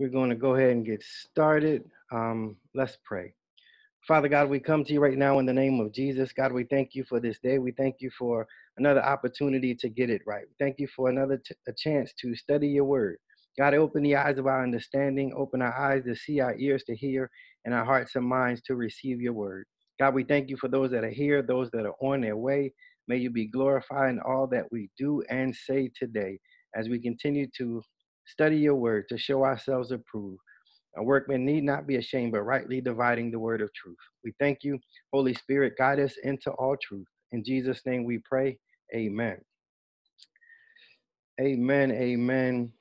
We're going to go ahead and get started. Um, let's pray. Father God, we come to you right now in the name of Jesus. God, we thank you for this day. We thank you for another opportunity to get it right. Thank you for another t- a chance to study your word. God, open the eyes of our understanding, open our eyes to see, our ears to hear, and our hearts and minds to receive your word. God, we thank you for those that are here, those that are on their way. May you be glorified in all that we do and say today as we continue to study your word to show ourselves approved. A workman need not be ashamed, but rightly dividing the word of truth. We thank you, Holy Spirit, guide us into all truth. In Jesus' name we pray. Amen. Amen. Amen.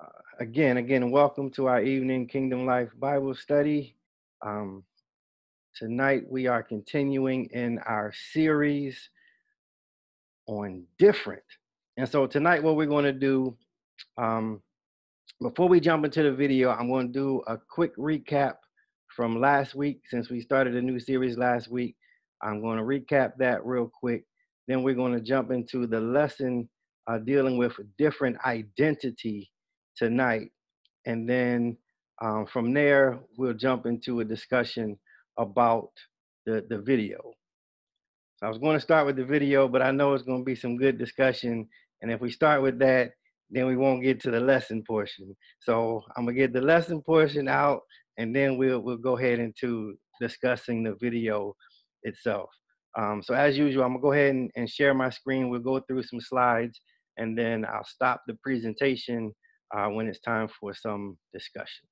Uh, again, again, welcome to our evening Kingdom Life Bible study. Um, tonight we are continuing in our series on different. And so tonight, what we're going to do um, before we jump into the video, I'm going to do a quick recap from last week since we started a new series last week. I'm going to recap that real quick. Then we're going to jump into the lesson uh, dealing with different identity tonight. And then um, from there, we'll jump into a discussion about the, the video. So I was going to start with the video, but I know it's going to be some good discussion. And if we start with that, then we won't get to the lesson portion. So I'm gonna get the lesson portion out, and then we'll we'll go ahead into discussing the video itself. Um, so as usual, I'm gonna go ahead and, and share my screen. We'll go through some slides, and then I'll stop the presentation uh, when it's time for some discussion.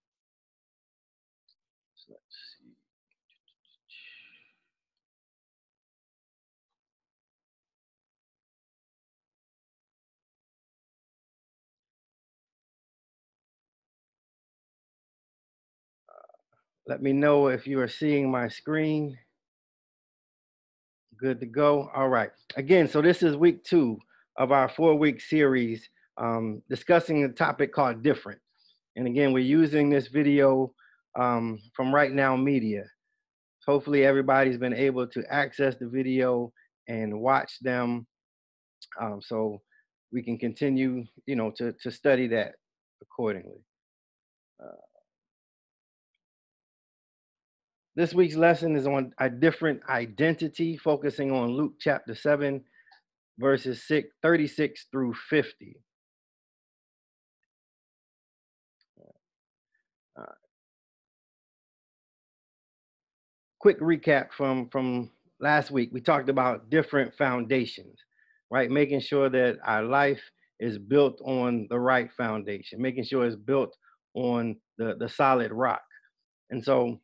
Let me know if you are seeing my screen. Good to go. All right. Again, so this is week two of our four week series um, discussing a topic called different. And again, we're using this video um, from RightNow Media. Hopefully, everybody's been able to access the video and watch them um, so we can continue, you know, to, to study that accordingly. Uh, This week's lesson is on a different identity, focusing on Luke chapter 7, verses 6, 36 through 50. Uh, quick recap from, from last week. We talked about different foundations, right? Making sure that our life is built on the right foundation, making sure it's built on the, the solid rock. And so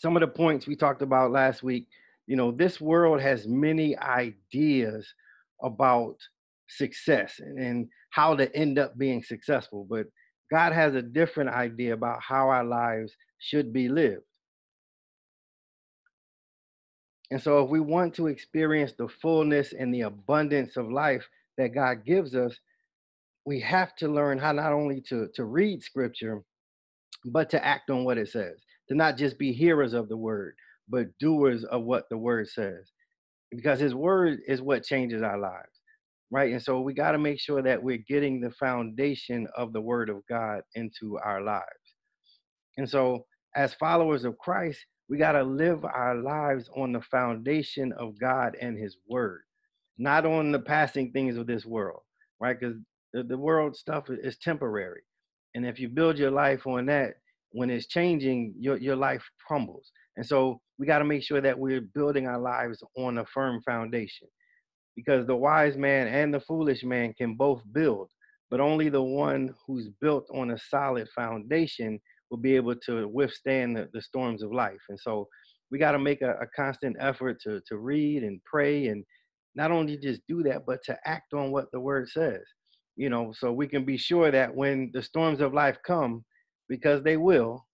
some of the points we talked about last week, you know, this world has many ideas about success and, how to end up being successful, but God has a different idea about how our lives should be lived. And so, if we want to experience the fullness and the abundance of life that God gives us, we have to learn how not only to, to read scripture, but to act on what it says to not just be hearers of the word, but doers of what the word says. Because his word is what changes our lives, right? And so we got to make sure that we're getting the foundation of the word of God into our lives. And so, as followers of Christ, we got to live our lives on the foundation of God and his word, not on the passing things of this world, right? Because the, the world stuff is temporary. And if you build your life on that, when it's changing, your, your life crumbles. And so we got to make sure that we're building our lives on a firm foundation because the wise man and the foolish man can both build, but only the one who's built on a solid foundation will be able to withstand the, the storms of life. And so we got to make a, a constant effort to, to read and pray and not only just do that, but to act on what the word says. You know, so we can be sure that when the storms of life come, because they will.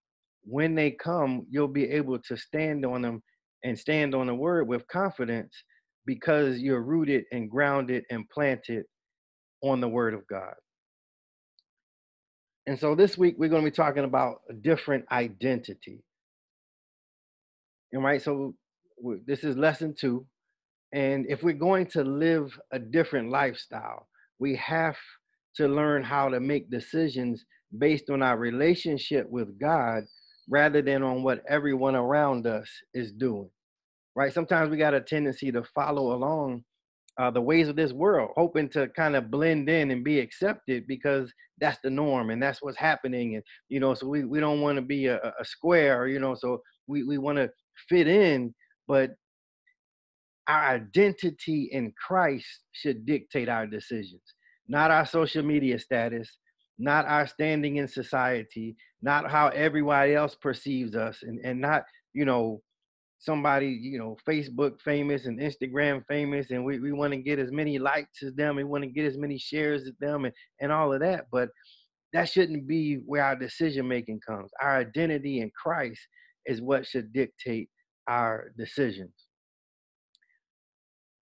When they come, you'll be able to stand on them and stand on the word with confidence because you're rooted and grounded and planted on the word of God. And so this week we're going to be talking about a different identity. And right, so this is lesson two. And if we're going to live a different lifestyle, we have to learn how to make decisions based on our relationship with God rather than on what everyone around us is doing. Right? Sometimes we got a tendency to follow along uh, the ways of this world, hoping to kind of blend in and be accepted because that's the norm and that's what's happening. And, you know, so we, we don't want to be a, a square, you know, so we, we want to fit in, but our identity in Christ should dictate our decisions, not our social media status, not our standing in society, not how everybody else perceives us, and, and not, you know, somebody, you know, Facebook famous and Instagram famous, and we, we want to get as many likes as them, we want to get as many shares as them, and, and all of that. But that shouldn't be where our decision making comes. Our identity in Christ is what should dictate our decisions.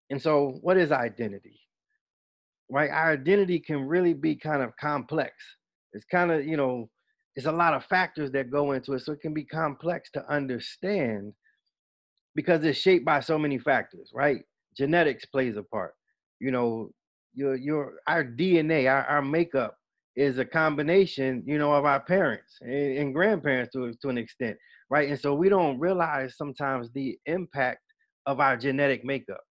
And so, what is identity? Right? Our identity can really be kind of complex. It's kind of, you know, it's a lot of factors that go into it. So, it can be complex to understand because it's shaped by so many factors, right? Genetics plays a part. You know, your your our DNA, our, our makeup is a combination, you know, of our parents and, and grandparents to, to an extent, right? And so we don't realize sometimes the impact of our genetic makeup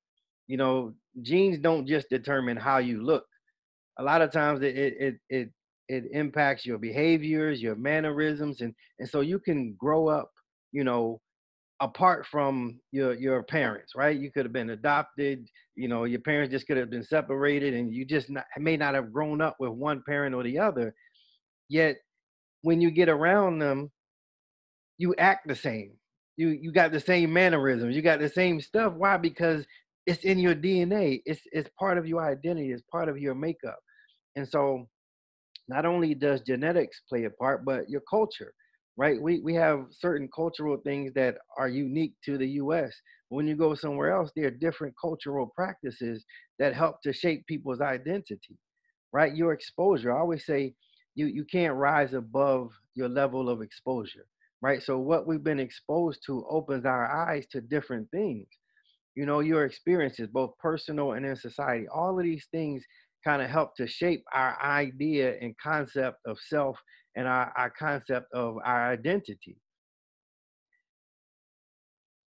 you know, genes don't just determine how you look. A lot of times it it it it impacts your behaviors, your mannerisms, and and so you can grow up, you know, apart from your your parents, right? You could have been adopted, you know, your parents just could have been separated, and you just not, may not have grown up with one parent or the other. Yet, when you get around them, you act the same. You you got the same mannerisms. You got the same stuff. Why? Because it's in your DNA. It's it's part of your identity. It's part of your makeup. And so, not only does genetics play a part, but your culture, right? We we have certain cultural things that are unique to the U.S. When you go somewhere else, there are different cultural practices that help to shape people's identity, right? Your exposure. I always say you you can't rise above your level of exposure, right? So what we've been exposed to opens our eyes to different things you know, your experiences, both personal and in society. All of these things kind of help to shape our idea and concept of self and our, our concept of our identity.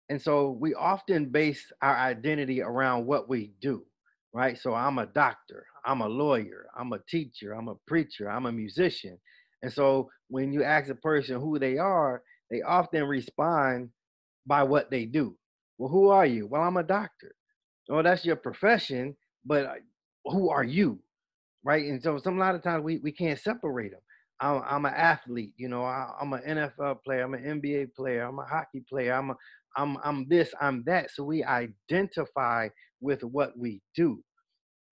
And so we often base our identity around what we do, right? So I'm a doctor, I'm a lawyer, I'm a teacher, I'm a preacher, I'm a musician. And so when you ask a person who they are, they often respond by what they do. Well, who are you? Well, I'm a doctor. Well, that's your profession, but uh, who are you? Right. And so some a lot of times we, we can't separate them. I'm, I'm an athlete, you know, I, am an NFL player, I'm an NBA player, I'm a hockey player, I'm a, I'm I'm this, I'm that. So we identify with what we do.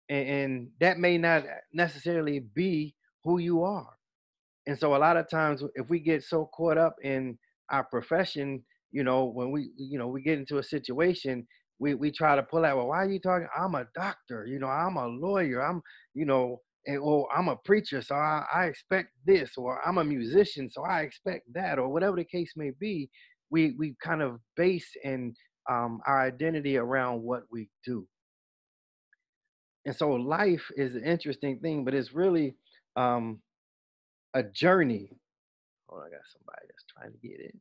And, and that may not necessarily be who you are. And so a lot of times if we get so caught up in our profession you know, when we, you know, we get into a situation, we, we try to pull out, well, why are you talking? I'm a doctor, you know, I'm a lawyer, I'm, you know, and, or I'm a preacher, so I, I expect this, or I'm a musician, so I expect that, or whatever the case may be. We, we kind of base in um, our identity around what we do. And so life is an interesting thing, but it's really um, a journey. Oh, I got somebody that's trying to get in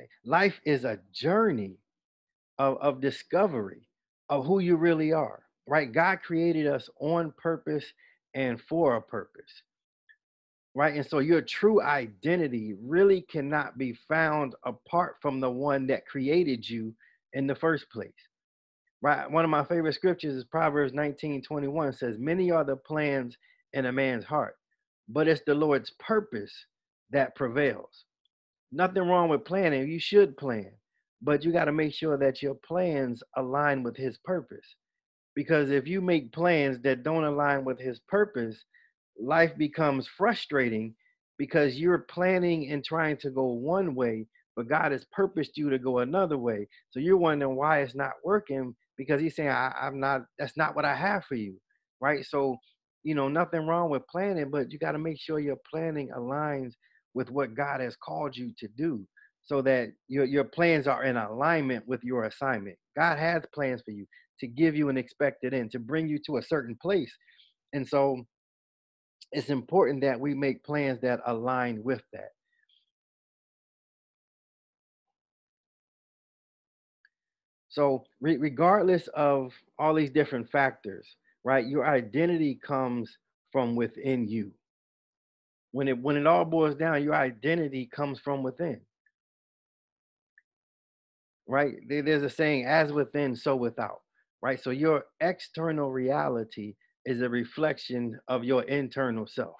Okay. Life is a journey of, of discovery of who you really are, right? God created us on purpose and for a purpose, right? And so your true identity really cannot be found apart from the one that created you in the first place. Right. One of my favorite scriptures is Proverbs 19 21 says, Many are the plans in a man's heart, but it's the Lord's purpose that prevails nothing wrong with planning. You should plan, but you got to make sure that your plans align with His purpose. Because if you make plans that don't align with His purpose, life becomes frustrating because you're planning and trying to go one way, but God has purposed you to go another way. So you're wondering why it's not working because He's saying, I, I'm not, that's not what I have for you. Right. So, you know, nothing wrong with planning, but you got to make sure your planning aligns with what God has called you to do so that your, your plans are in alignment with your assignment. God has plans for you to give you an expected end, to bring you to a certain place. And so it's important that we make plans that align with that. So, re- regardless of all these different factors, right, your identity comes from within you. When it when it all boils down, your identity comes from within. Right? There's a saying, as within, so without. Right? So your external reality is a reflection of your internal self.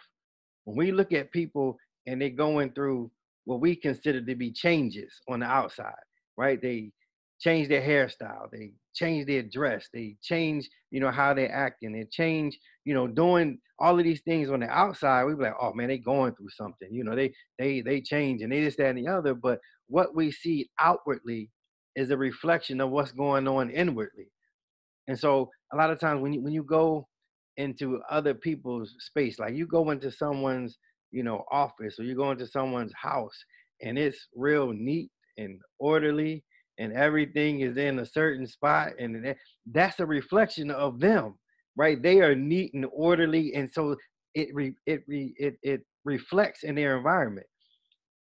When we look at people and they're going through what we consider to be changes on the outside, right? They change their hairstyle, they change their dress, they change, you know, how they're acting, they change, you know, doing all of these things on the outside. We be like, oh man, they going through something, you know, they they they change and they this, that, and the other. But what we see outwardly is a reflection of what's going on inwardly. And so a lot of times when you when you go into other people's space, like you go into someone's, you know, office or you go into someone's house and it's real neat and orderly and everything is in a certain spot and that's a reflection of them, right? They are neat and orderly and so it re, it re, it it reflects in their environment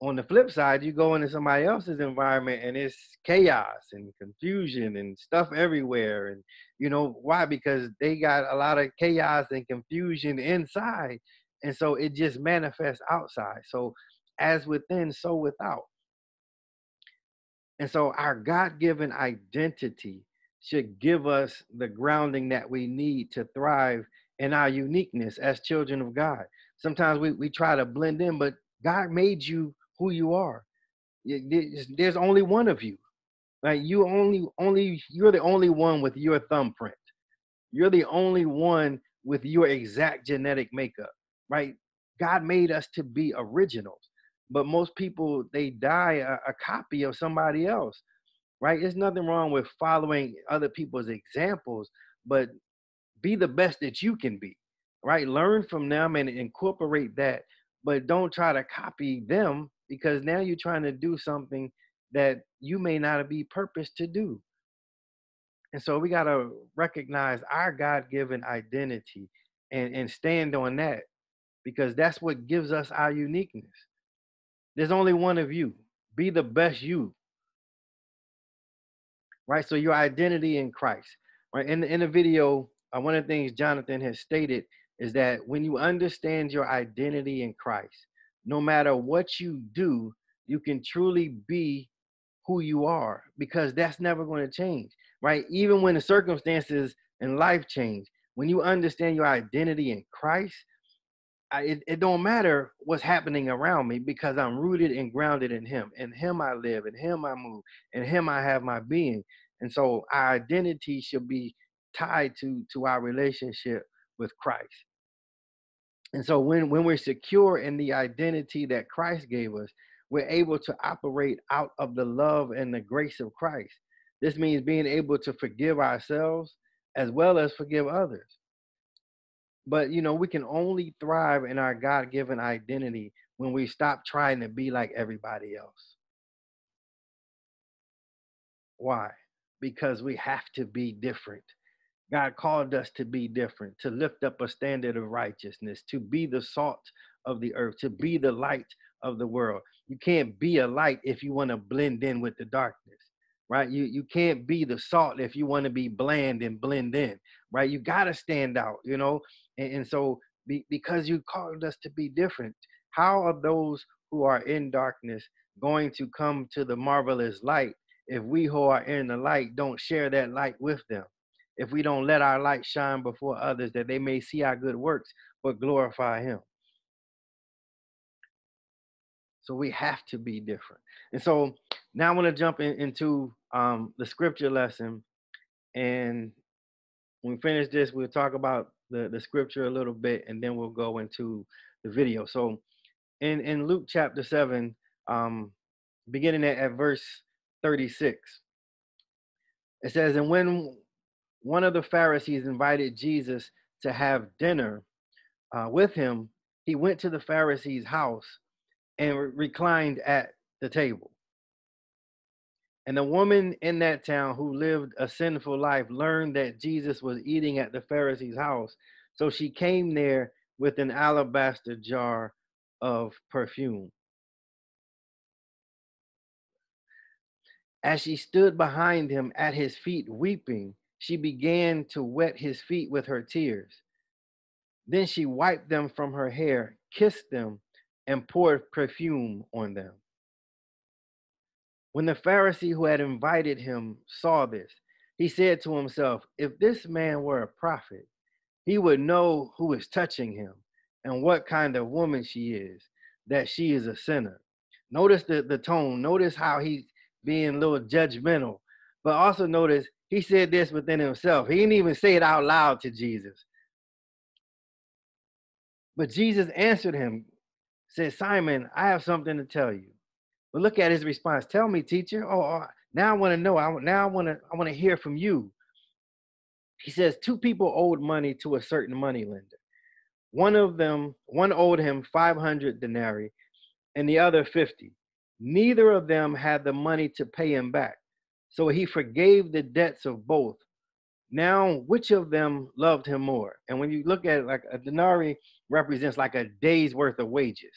on the flip side, you go into somebody else's environment and it's chaos and confusion and stuff everywhere. And you know why? Because they got a lot of chaos and confusion inside. And so it just manifests outside. So as within, so without. And so our God given identity should give us the grounding that we need to thrive in our uniqueness as children of God. Sometimes we, we try to blend in, but God made you who you are. There's only one of you. Right? You only only you're the only one with your thumbprint. You're the only one with your exact genetic makeup. Right? God made us to be originals. But most people they die a, a copy of somebody else. Right? There's nothing wrong with following other people's examples, but be the best that you can be. Right? Learn from them and incorporate that, but don't try to copy them because now you're trying to do something that you may not be purposed to do. And so we got to recognize our God given identity and, and stand on that because that's what gives us our uniqueness. There's only one of you. Be the best you, right? So your identity in Christ, right? In the, in the video, uh, one of the things Jonathan has stated is that when you understand your identity in Christ, no matter what you do, you can truly be who you are because that's never going to change, right? Even when the circumstances in life change, when you understand your identity in Christ, I, it, it don't matter what's happening around me because I'm rooted and grounded in Him. In Him I live, in Him I move, in Him I have my being. And so our identity should be tied to to our relationship with Christ. And so when when we're secure in the identity that Christ gave us, we're able to operate out of the love and the grace of Christ. This means being able to forgive ourselves as well as forgive others. But you know, we can only thrive in our God-given identity when we stop trying to be like everybody else. Why? Because we have to be different. God called us to be different, to lift up a standard of righteousness, to be the salt of the earth, to be the light of the world. You can't be a light if you want to blend in with the darkness, right? You you can't be the salt if you want to be bland and blend in, right? You got to stand out, you know. And, and so be, because you called us to be different, how are those who are in darkness going to come to the marvelous light if we who are in the light don't share that light with them? if we don't let our light shine before others that they may see our good works but glorify him so we have to be different and so now i want to jump in, into um, the scripture lesson and when we finish this we'll talk about the, the scripture a little bit and then we'll go into the video so in in luke chapter 7 um, beginning at, at verse 36 it says and when one of the Pharisees invited Jesus to have dinner uh, with him, he went to the Pharisee's house and re- reclined at the table. And the woman in that town who lived a sinful life learned that Jesus was eating at the Pharisee's house. So she came there with an alabaster jar of perfume. As she stood behind him at his feet weeping, she began to wet his feet with her tears. Then she wiped them from her hair, kissed them, and poured perfume on them. When the Pharisee who had invited him saw this, he said to himself, If this man were a prophet, he would know who is touching him and what kind of woman she is, that she is a sinner. Notice the, the tone. Notice how he's being a little judgmental. But also notice he said this within himself. He didn't even say it out loud to Jesus. But Jesus answered him, said, Simon, I have something to tell you. But look at his response. Tell me, teacher. Oh, oh now I want to know. I now I want to I want to hear from you. He says two people owed money to a certain money lender. One of them, one owed him 500 denarii and the other 50. Neither of them had the money to pay him back. So he forgave the debts of both. Now, which of them loved him more? And when you look at it, like a denarii represents like a day's worth of wages.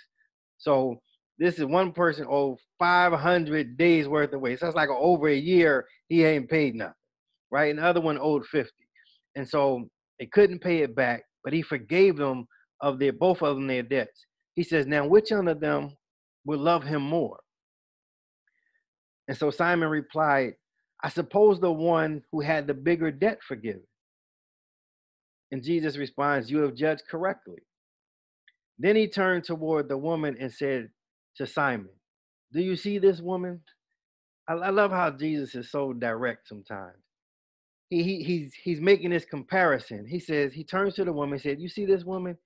So this is one person owed 500 days worth of wages. So it's like over a year he ain't paid nothing, right? And the other one owed 50. And so they couldn't pay it back, but he forgave them of their both of them their debts. He says, now which one of them will love him more? And so Simon replied, I suppose the one who had the bigger debt forgiven. And Jesus responds, You have judged correctly. Then he turned toward the woman and said to Simon, Do you see this woman? I, I love how Jesus is so direct sometimes. He, he, he's, he's making this comparison. He says, He turns to the woman and said, You see this woman?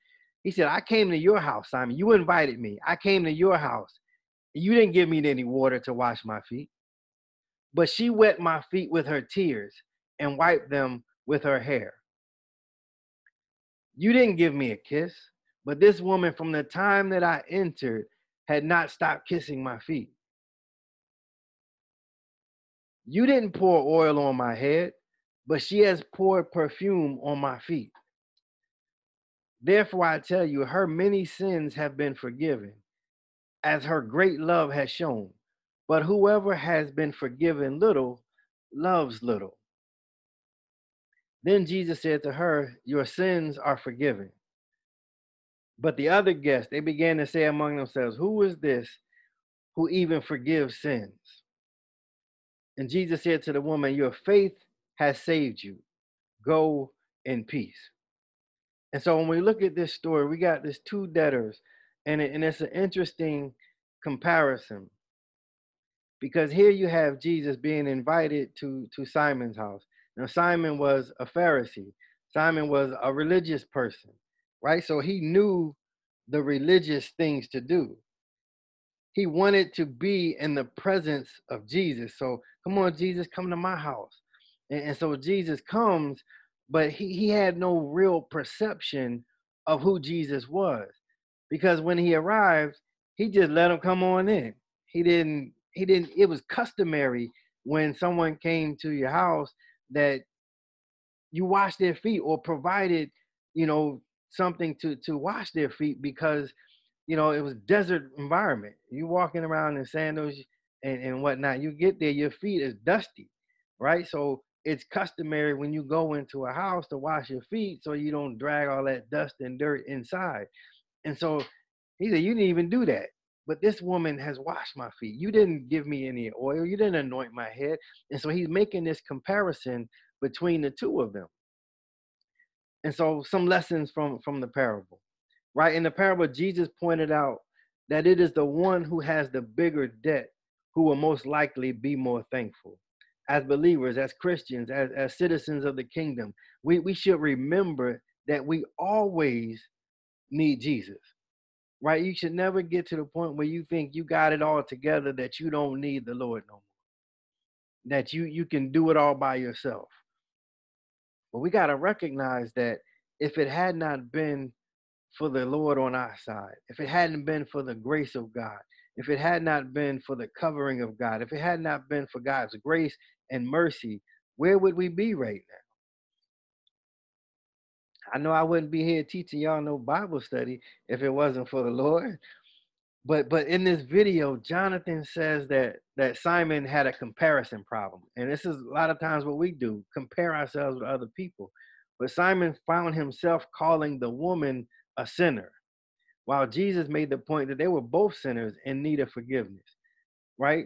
He said, I came to your house, Simon. You invited me. I came to your house. You didn't give me any water to wash my feet. But she wet my feet with her tears and wiped them with her hair. You didn't give me a kiss, but this woman, from the time that I entered, had not stopped kissing my feet. You didn't pour oil on my head, but she has poured perfume on my feet. Therefore, I tell you, her many sins have been forgiven, as her great love has shown. But whoever has been forgiven little loves little. Then Jesus said to her, Your sins are forgiven. But the other guests, they began to say among themselves, Who is this who even forgives sins? And Jesus said to the woman, Your faith has saved you. Go in peace. And so when we look at this story, we got these two debtors, and, it, and it's an interesting comparison because here you have Jesus being invited to, to Simon's house. Now, Simon was a Pharisee, Simon was a religious person, right? So he knew the religious things to do. He wanted to be in the presence of Jesus. So, come on, Jesus, come to my house. And, and so Jesus comes, but he, he had no real perception of who Jesus was. Because when he arrived, he just let him come on in. He didn't he didn't it was customary when someone came to your house that you washed their feet or provided you know something to to wash their feet because you know it was desert environment you walking around in sandals and, and whatnot you get there your feet is dusty right so it's customary when you go into a house to wash your feet so you don't drag all that dust and dirt inside and so he said you didn't even do that but this woman has washed my feet. You didn't give me any oil. You didn't anoint my head. And so he's making this comparison between the two of them. And so some lessons from from the parable. Right? In the parable Jesus pointed out that it is the one who has the bigger debt who will most likely be more thankful. As believers, as Christians, as, as citizens of the kingdom, we, we should remember that we always need Jesus right? You should never get to the point where you think you got it all together that you don't need the Lord no more. That you you can do it all by yourself. But we got to recognize that if it had not been for the Lord on our side, if it hadn't been for the grace of God, if it had not been for the covering of God, if it had not been for God's grace and mercy, where would we be right now? I know I wouldn't be here teaching y'all no Bible study if it wasn't for the Lord. But but in this video, Jonathan says that that Simon had a comparison problem. And this is a lot of times what we do, compare ourselves with other people. But Simon found himself calling the woman a sinner, while Jesus made the point that they were both sinners in need of forgiveness, right?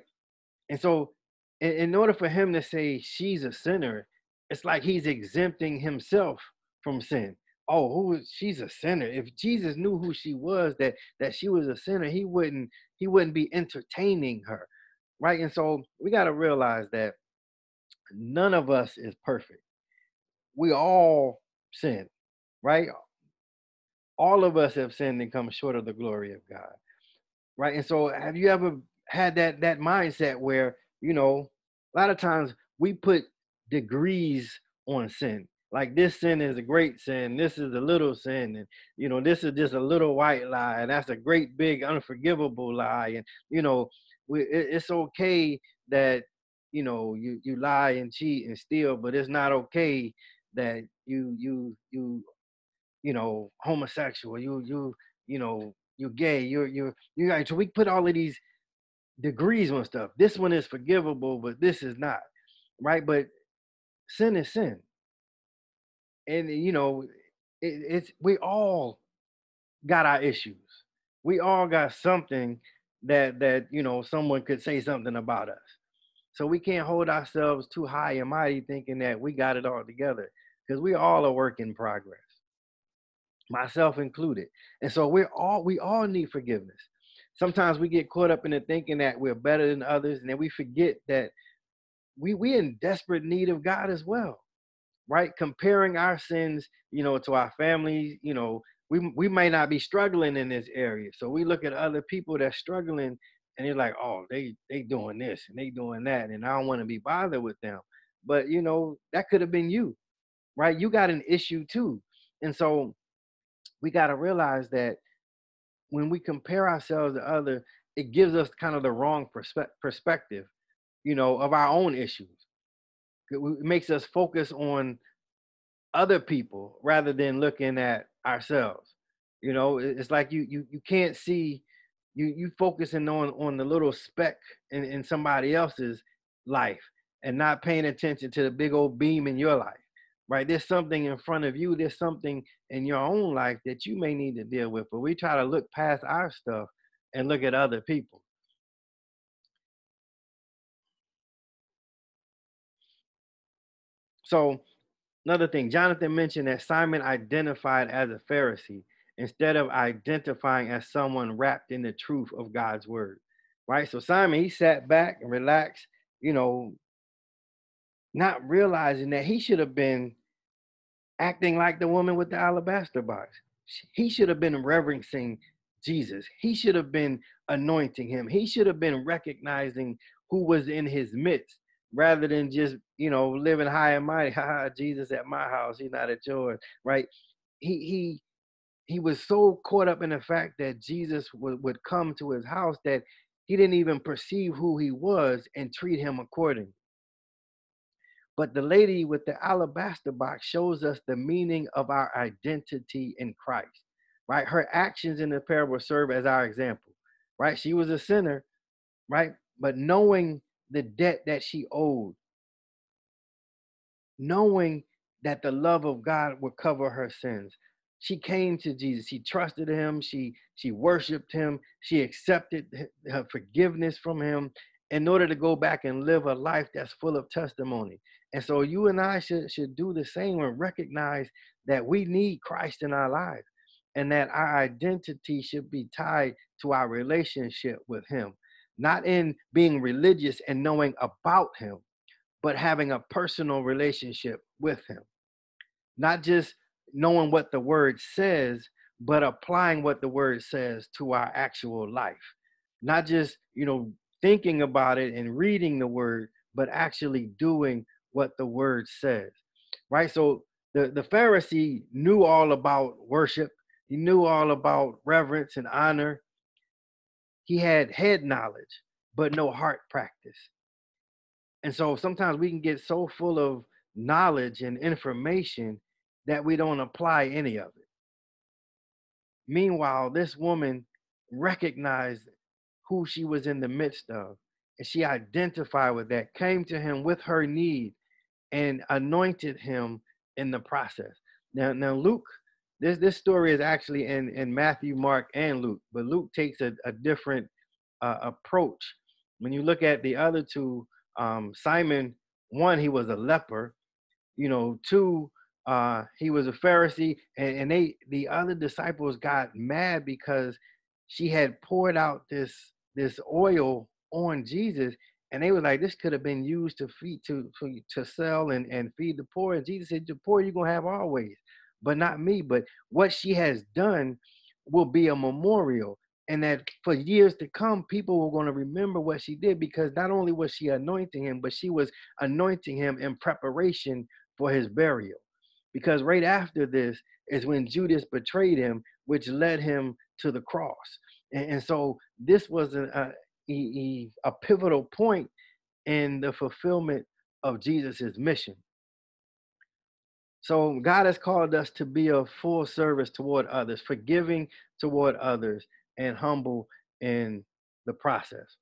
And so, in, in order for him to say she's a sinner, it's like he's exempting himself from sin. Oh, who is she's a sinner? If Jesus knew who she was, that that she was a sinner, he wouldn't he wouldn't be entertaining her, right? And so we got to realize that none of us is perfect. We all sin, right? All of us have sinned and come short of the glory of God, right? And so, have you ever had that that mindset where you know a lot of times we put degrees on sin like this sin is a great sin this is a little sin and you know this is just a little white lie and that's a great big unforgivable lie and you know we, it, it's okay that you know you you lie and cheat and steal but it's not okay that you you you you know homosexual you you you know you're gay you're you're you guys so we put all of these degrees on stuff. This one is forgivable but this is not right? But sin is sin and you know it, it's we all got our issues. We all got something that that you know someone could say something about us. So we can't hold ourselves too high and mighty thinking that we got it all together because we all a work in progress. Myself included. And so we're all we all need forgiveness. Sometimes we get caught up in the thinking that we're better than others and then we forget that we we in desperate need of god as well right? Comparing our sins, you know, to our families, you know, we we may not be struggling in this area. So we look at other people that's struggling and you're like, oh, they they doing this and they doing that, and I don't want to be bothered with them. But you know, that could have been you, right? You got an issue too. And so we got to realize that when we compare ourselves to other, it gives us kind of the wrong perspe- perspective, you know, of our own issues it makes us focus on other people rather than looking at ourselves. You know it's like you you you can't see you you focusing on on the little speck in, in somebody else's life and not paying attention to the big old beam in your life right? There's something in front of you. There's something in your own life that you may need to deal with but we try to look past our stuff and look at other people So another thing, Jonathan mentioned that Simon identified as a Pharisee instead of identifying as someone wrapped in the truth of God's word. Right? So Simon, he sat back and relaxed, you know, not realizing that he should have been acting like the woman with the alabaster box. He should have been reverencing Jesus. He should have been anointing him. He should have been recognizing who was in his midst rather than just you know living high and mighty. Ha Jesus at my house, he's not at yours, right? He he he was so caught up in the fact that Jesus would, would come to his house that he didn't even perceive who he was and treat him accordingly. But the lady with the alabaster box shows us the meaning of our identity in Christ, right? Her actions in the parable serve as our example, right? She was a sinner, right? But knowing the debt that she owed, knowing that the love of God would cover her sins. She came to Jesus. She trusted him. She she worshiped him. She accepted her forgiveness from him in order to go back and live a life that's full of testimony. And so you and I should should do the same and recognize that we need Christ in our lives and that our identity should be tied to our relationship with him not in being religious and knowing about him, but having a personal relationship with him. Not just knowing what the word says, but applying what the word says to our actual life. Not just, you know, thinking about it and reading the word, but actually doing what the word says. Right? So the, the Pharisee knew all about worship, he knew all about reverence and honor, he had head knowledge, but no heart practice. And so sometimes we can get so full of knowledge and information that we don't apply any of it. Meanwhile, this woman recognized who she was in the midst of, and she identified with that, came to him with her need, and anointed him in the process. Now, now Luke, this this story is actually in in Matthew, Mark, and Luke, but Luke takes a, a different uh, approach. When you look at the other two, um, Simon, one he was a leper, you know, two uh, he was a Pharisee, and, and they the other disciples got mad because she had poured out this this oil on Jesus, and they were like, "This could have been used to feed to to, to sell and, and feed the poor." And Jesus said, "The poor you're gonna have always, but not me. But what she has done will be a memorial." And that for years to come, people were going to remember what she did because not only was she anointing him, but she was anointing him in preparation for his burial because right after this is when Judas betrayed him, which led him to the cross. And, and so this was a, a, a pivotal point in the fulfillment of Jesus's mission. So God has called us to be of full service toward others, forgiving toward others, and humble in the process.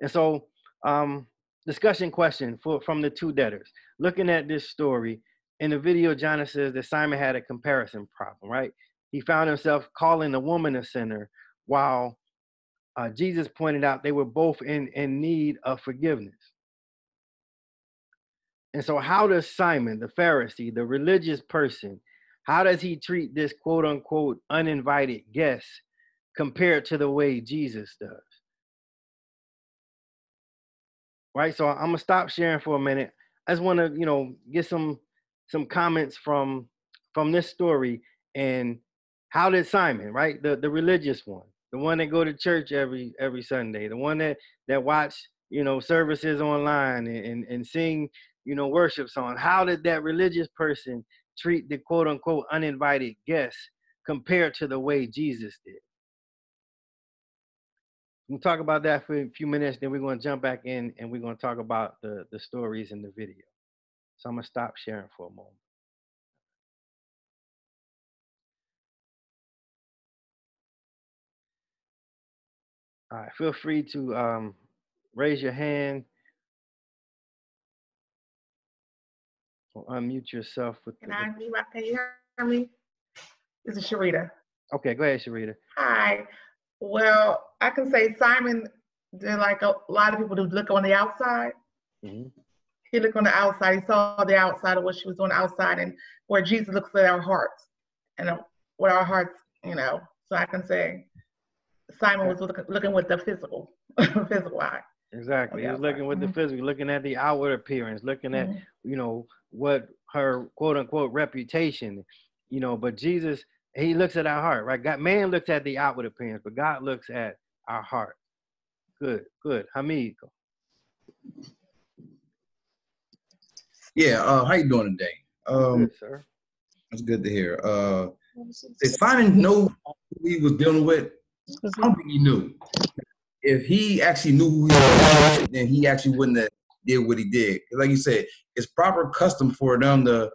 And so, um, discussion question for from the two debtors. Looking at this story, in the video, Jonah says that Simon had a comparison problem, right? He found himself calling the woman a sinner while uh, Jesus pointed out they were both in, in need of forgiveness. And so, how does Simon, the Pharisee, the religious person, how does he treat this quote unquote uninvited guest compared to the way Jesus does? Right. So, I'm to stop sharing for a minute. I just want to, you know, get some some comments from from this story and how did Simon, right, the the religious one, the one that go to church every every Sunday, the one that that watch you know services online and and, and sing you know worship songs, how did that religious person treat the quote unquote uninvited guests compared to the way Jesus did? We'll talk about that for a few minutes, then we're going to jump back in and we're going to talk about the, the stories in the video. So I'm gonna stop sharing for a moment. All right, feel free to um, raise your hand or unmute yourself with Can the, I unmute can you hear me? This is Sharita. Okay, go ahead, Sharita. Hi. Well, I can say Simon did like a, lot of people do look on the outside. Mm-hmm he looked on the outside. He saw the outside of what she was doing outside, and where Jesus looks at our hearts and uh, what our hearts, you know. So I can say Simon was look, looking with the physical, physical eye. Exactly. He was looking with mm-hmm. the physical, looking at the outward appearance, looking at, mm-hmm. you know, what her quote unquote reputation, you know, but Jesus, he looks at our heart, right? God, man looks at the outward appearance, but God looks at our heart. Good, good. Hamid. Yeah, uh, how you doing today? Um, good, sir. That's good to hear. Uh, did Simon know who he was dealing with? I don't think he knew. If he actually knew who he was, then he actually wouldn't have did what he did. Like you said, it's proper custom for them to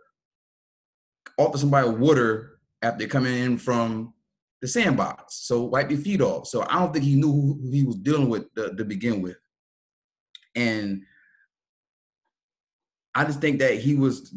offer somebody water after coming in from the sandbox. So wipe your feet off. So I don't think he knew who he was dealing with to, to begin with. And I just think that he was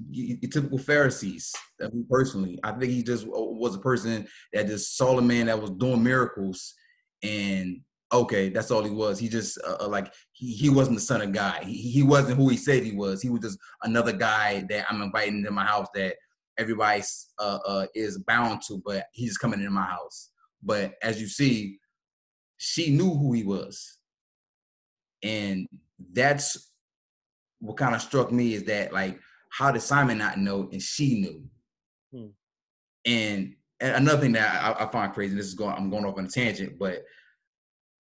typical Pharisees. Uh, I mean, personally, I think he just was a person that just saw a man that was doing miracles, and okay, that's all he was. He just uh, uh, like he, he wasn't the son of God. He, he wasn't who he said he was. He was just another guy that I'm inviting into my house that everybody uh, uh, is bound to, but he's coming into my house. But as you see, she knew who he was, and that's what kind of struck me is that like how did Simon not know and she knew? Hmm. And, and, another thing that I, I, find crazy, this is going I'm going off on a tangent, but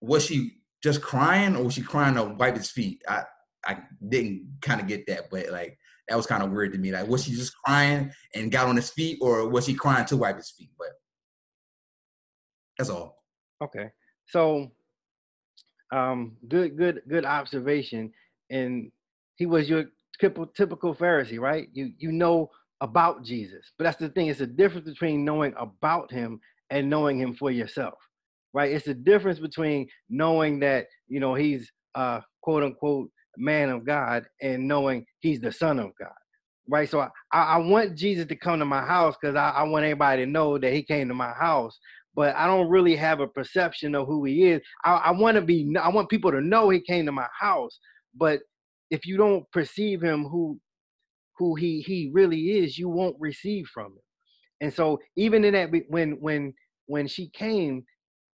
was she just crying or was she crying to wipe his feet? I I didn't kind of get that, but like that was kind of weird to me. Like was she just crying and got on his feet or was she crying to wipe his feet? But that's all. Okay. So um good good good observation and he was your typical typical Pharisee, right? You you know about Jesus. But that's the thing, it's a difference between knowing about him and knowing him for yourself. Right? It's the difference between knowing that, you know, he's uh quote unquote man of God and knowing he's the son of God. Right. So I, I want Jesus to come to my house because I, I want everybody to know that he came to my house but I don't really have a perception of who he is. I, I want to be, I want people to know he came to my house, but if you don't perceive him who who he he really is, you won't receive from him. And so even in that when when when she came,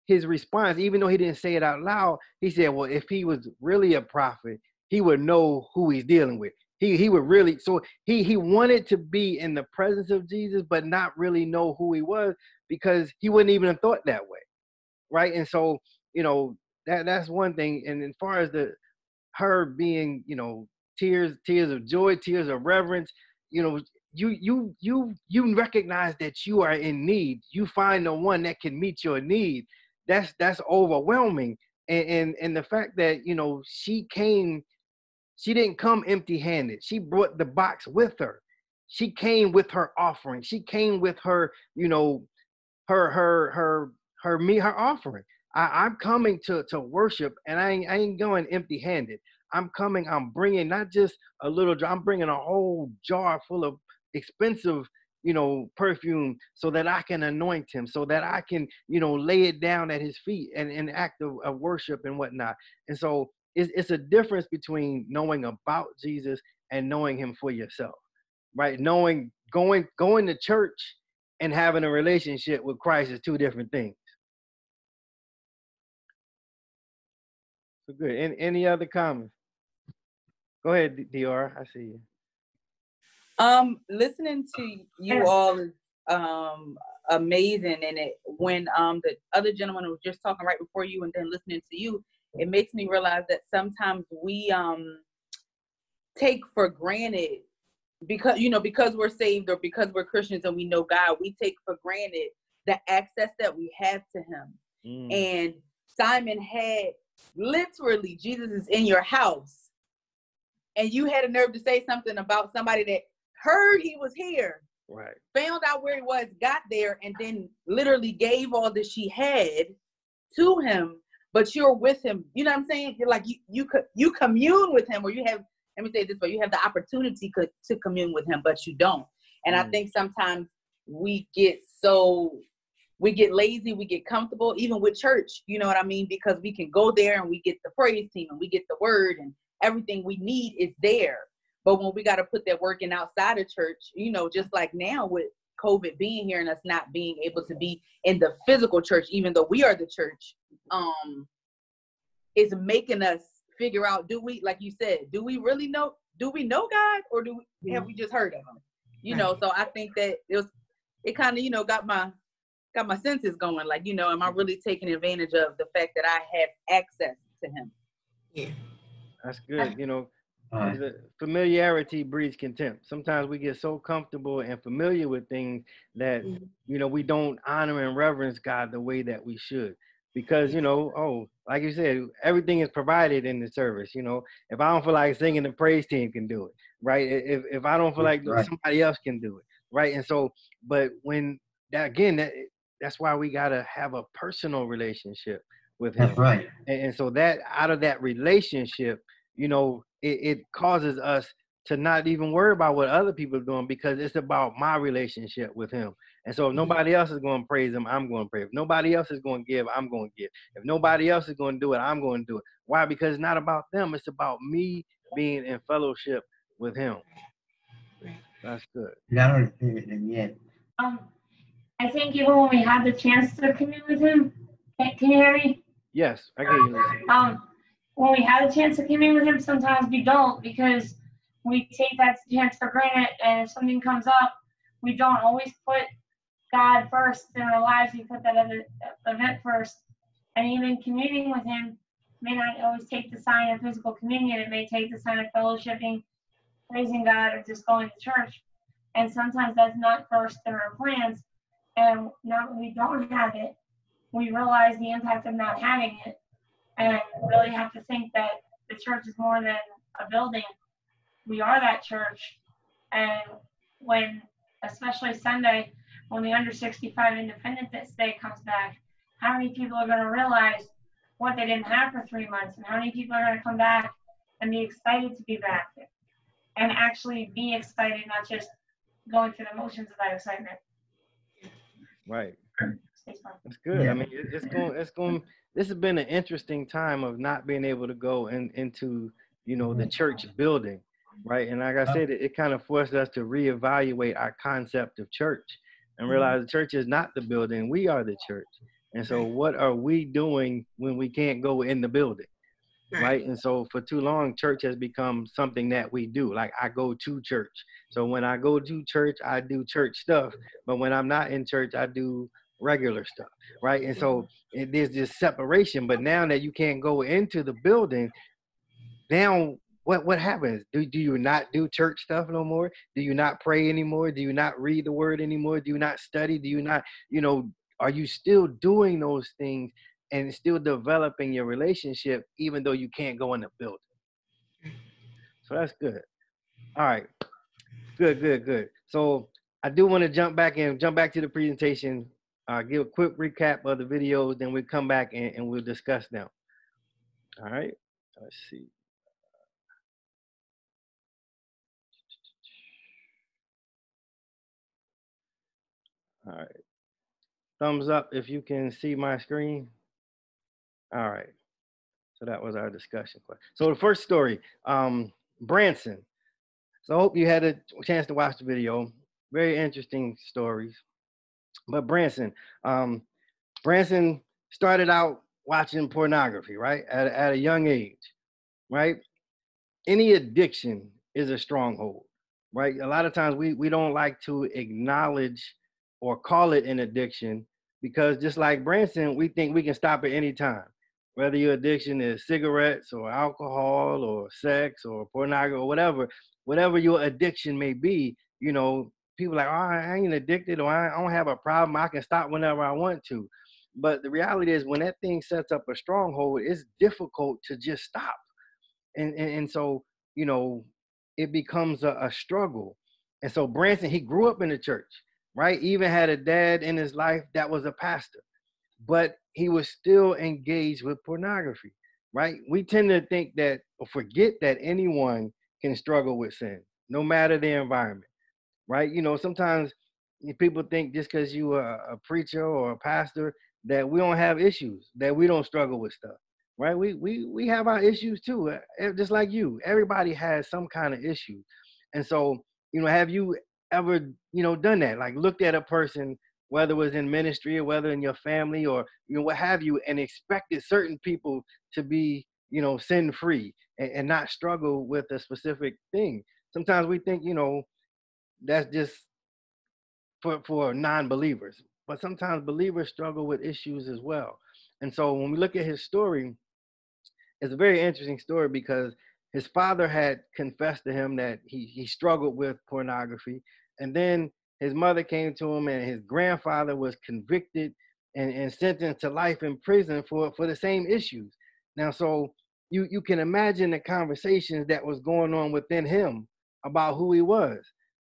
his response, even though he didn't say it out loud, he said, Well, if he was really a prophet, he would know who he's dealing with. He he would really so he he wanted to be in the presence of Jesus, but not really know who he was because he wouldn't even have thought that way. Right. And so, you know, that that's one thing. And as far as the her being, you know, tears, tears of joy, tears of reverence, you know, you you you you recognize that you are in need. You find the one that can meet your need. That's that's overwhelming. And and, and the fact that, you know, she came, she didn't come empty-handed. She brought the box with her. She came with her offering. She came with her, you know, her her her her me her offering. I, am coming to to worship, and I ain't, I ain't going empty-handed. I'm coming. I'm bringing not just a little jar. I'm bringing a whole jar full of expensive, you know, perfume, so that I can anoint him, so that I can, you know, lay it down at his feet and an act of, of worship and whatnot. And so it's, it's a difference between knowing about Jesus and knowing him for yourself, right? Knowing going going to church and having a relationship with Christ is two different things. So good. Any, any other comments? Go ahead, Dior. I see you. Um, listening to you all is um amazing, and it when um the other gentleman was just talking right before you, and then listening to you, it makes me realize that sometimes we um take for granted because you know because we're saved or because we're Christians and we know God, we take for granted the access that we have to Him. Mm. And Simon had literally Jesus is in your house, and you had a nerve to say something about somebody that heard he was here, right? Found out where he was, got there, and then literally gave all that she had to him. But you're with him. You know what I'm saying? You're like you you you commune with him, or you have. Let me say this, but you have the opportunity to, to commune with him, but you don't. And mm. I think sometimes we get so we get lazy, we get comfortable, even with church, you know what I mean? Because we can go there and we get the praise team and we get the word and everything we need is there. But when we got to put that work in outside of church, you know, just like now with COVID being here and us not being able to be in the physical church, even though we are the church, um, is making us figure out do we, like you said, do we really know, do we know God or do we, have we just heard of him? You know, so I think that it was, it kind of, you know, got my got my senses going. Like, you know, am I really taking advantage of the fact that I have access to him? Yeah. That's good. You know, familiarity breeds contempt. Sometimes we get so comfortable and familiar with things that, mm-hmm. you know, we don't honor and reverence God the way that we should. Because, you know, oh, like you said, everything is provided in the service. You know, if I don't feel like singing, the praise team can do it, right? If if I don't feel like right. somebody else can do it, right? And so, but when that again, that that's why we got to have a personal relationship with him. That's right. And, and, so that out of that relationship, you know, it, it causes us to not even worry about what other people are doing because it's about my relationship with him. And so if mm-hmm. nobody else is going to praise him, I'm going to praise. If nobody else is going to give, I'm going to give. If nobody else is going to do it, I'm going to do it. Why? Because it's not about them. It's about me being in fellowship with him. That's good. Claro, yeah. Um, I think even when we had the chance to commune with him, can, can you hear me? Yes, I can hear you. Um, when we had a chance to commune with him, sometimes we don't because we take that chance for granted. And if something comes up, we don't always put God first in our lives. We put that other event first. And even communing with Him may not always take the sign of physical communion. It may take the sign of fellowshipping, praising God, or just going to church. And sometimes that's not first in our plans. And now that we don't have it, we realize the impact of not having it and I really have to think that the church is more than a building. We are that church. And when especially Sunday when the under 65 Independence Day comes back. How many people are going to realize what they didn't have for three months, and how many people are going to come back and be excited to be back and actually be excited, not just going through the motions of that excitement. Right. That's good. Yeah. I mean, it's going. It's going. This has been an interesting time of not being able to go in, into you know the mm-hmm. church building, right? And like I said, it, it kind of forced us to reevaluate our concept of church and mm-hmm. realize the church is not the building; we are the church. And so, what are we doing when we can't go in the building? right and so for too long church has become something that we do like i go to church so when i go to church i do church stuff but when i'm not in church i do regular stuff right and so mm-hmm. it, there's this separation but now that you can't go into the building now what what happens do, do you not do church stuff no more do you not pray anymore do you not read the word anymore do you not study do you not you know are you still doing those things and still developing your relationship even though you can't go in the building. So that's good. All right. Good, good, good. So I do want to jump back and jump back to the presentation, uh, give a quick recap of the videos, then we come back and, and we'll discuss them. All right. Let's see. All right. Thumbs up if you can see my screen. All right. So that was our discussion. question. So the first story, um, Branson. So I hope you had a chance to watch the video. Very interesting stories. But Branson, um, Branson started out watching pornography, right? At, at a young age, right? Any addiction is a stronghold, right? A lot of times we, we don't like to acknowledge or call it an addiction because just like Branson, we think we can stop at any time whether your addiction is cigarettes or alcohol or sex or pornography or whatever, whatever your addiction may be, you know, people like, oh, I ain't addicted or I don't have a problem. I can stop whenever I want to. But the reality is when that thing sets up a stronghold, it's difficult to just stop. And, and, and so, you know, it becomes a, a struggle. And so Branson, he grew up in the church, right? Even had a dad in his life that was a pastor but he was still engaged with pornography, right? We tend to think that or forget that anyone can struggle with sin, no matter the environment, right? You know, sometimes people think just because you are a preacher or a pastor that we don't have issues, that we don't struggle with stuff, right? We we we have our issues too, eh, eh, just like you. Everybody has some kind of issue, and so you know, have you ever you know done that? Like looked at a person whether it was in ministry or whether in your family or you know what have you, and expected certain people to be you know sin free and, and not struggle with a specific thing. Sometimes we think you know that's just for for non-believers, but sometimes believers struggle with issues as well. And so when we look at his story, it's a very interesting story because his father had confessed to him that he, he struggled with pornography. And then his mother came to him and his grandfather was convicted and, and sentenced to life in prison for, for the same issues. Now, so you, you can imagine the conversations that was going on within him about who he was.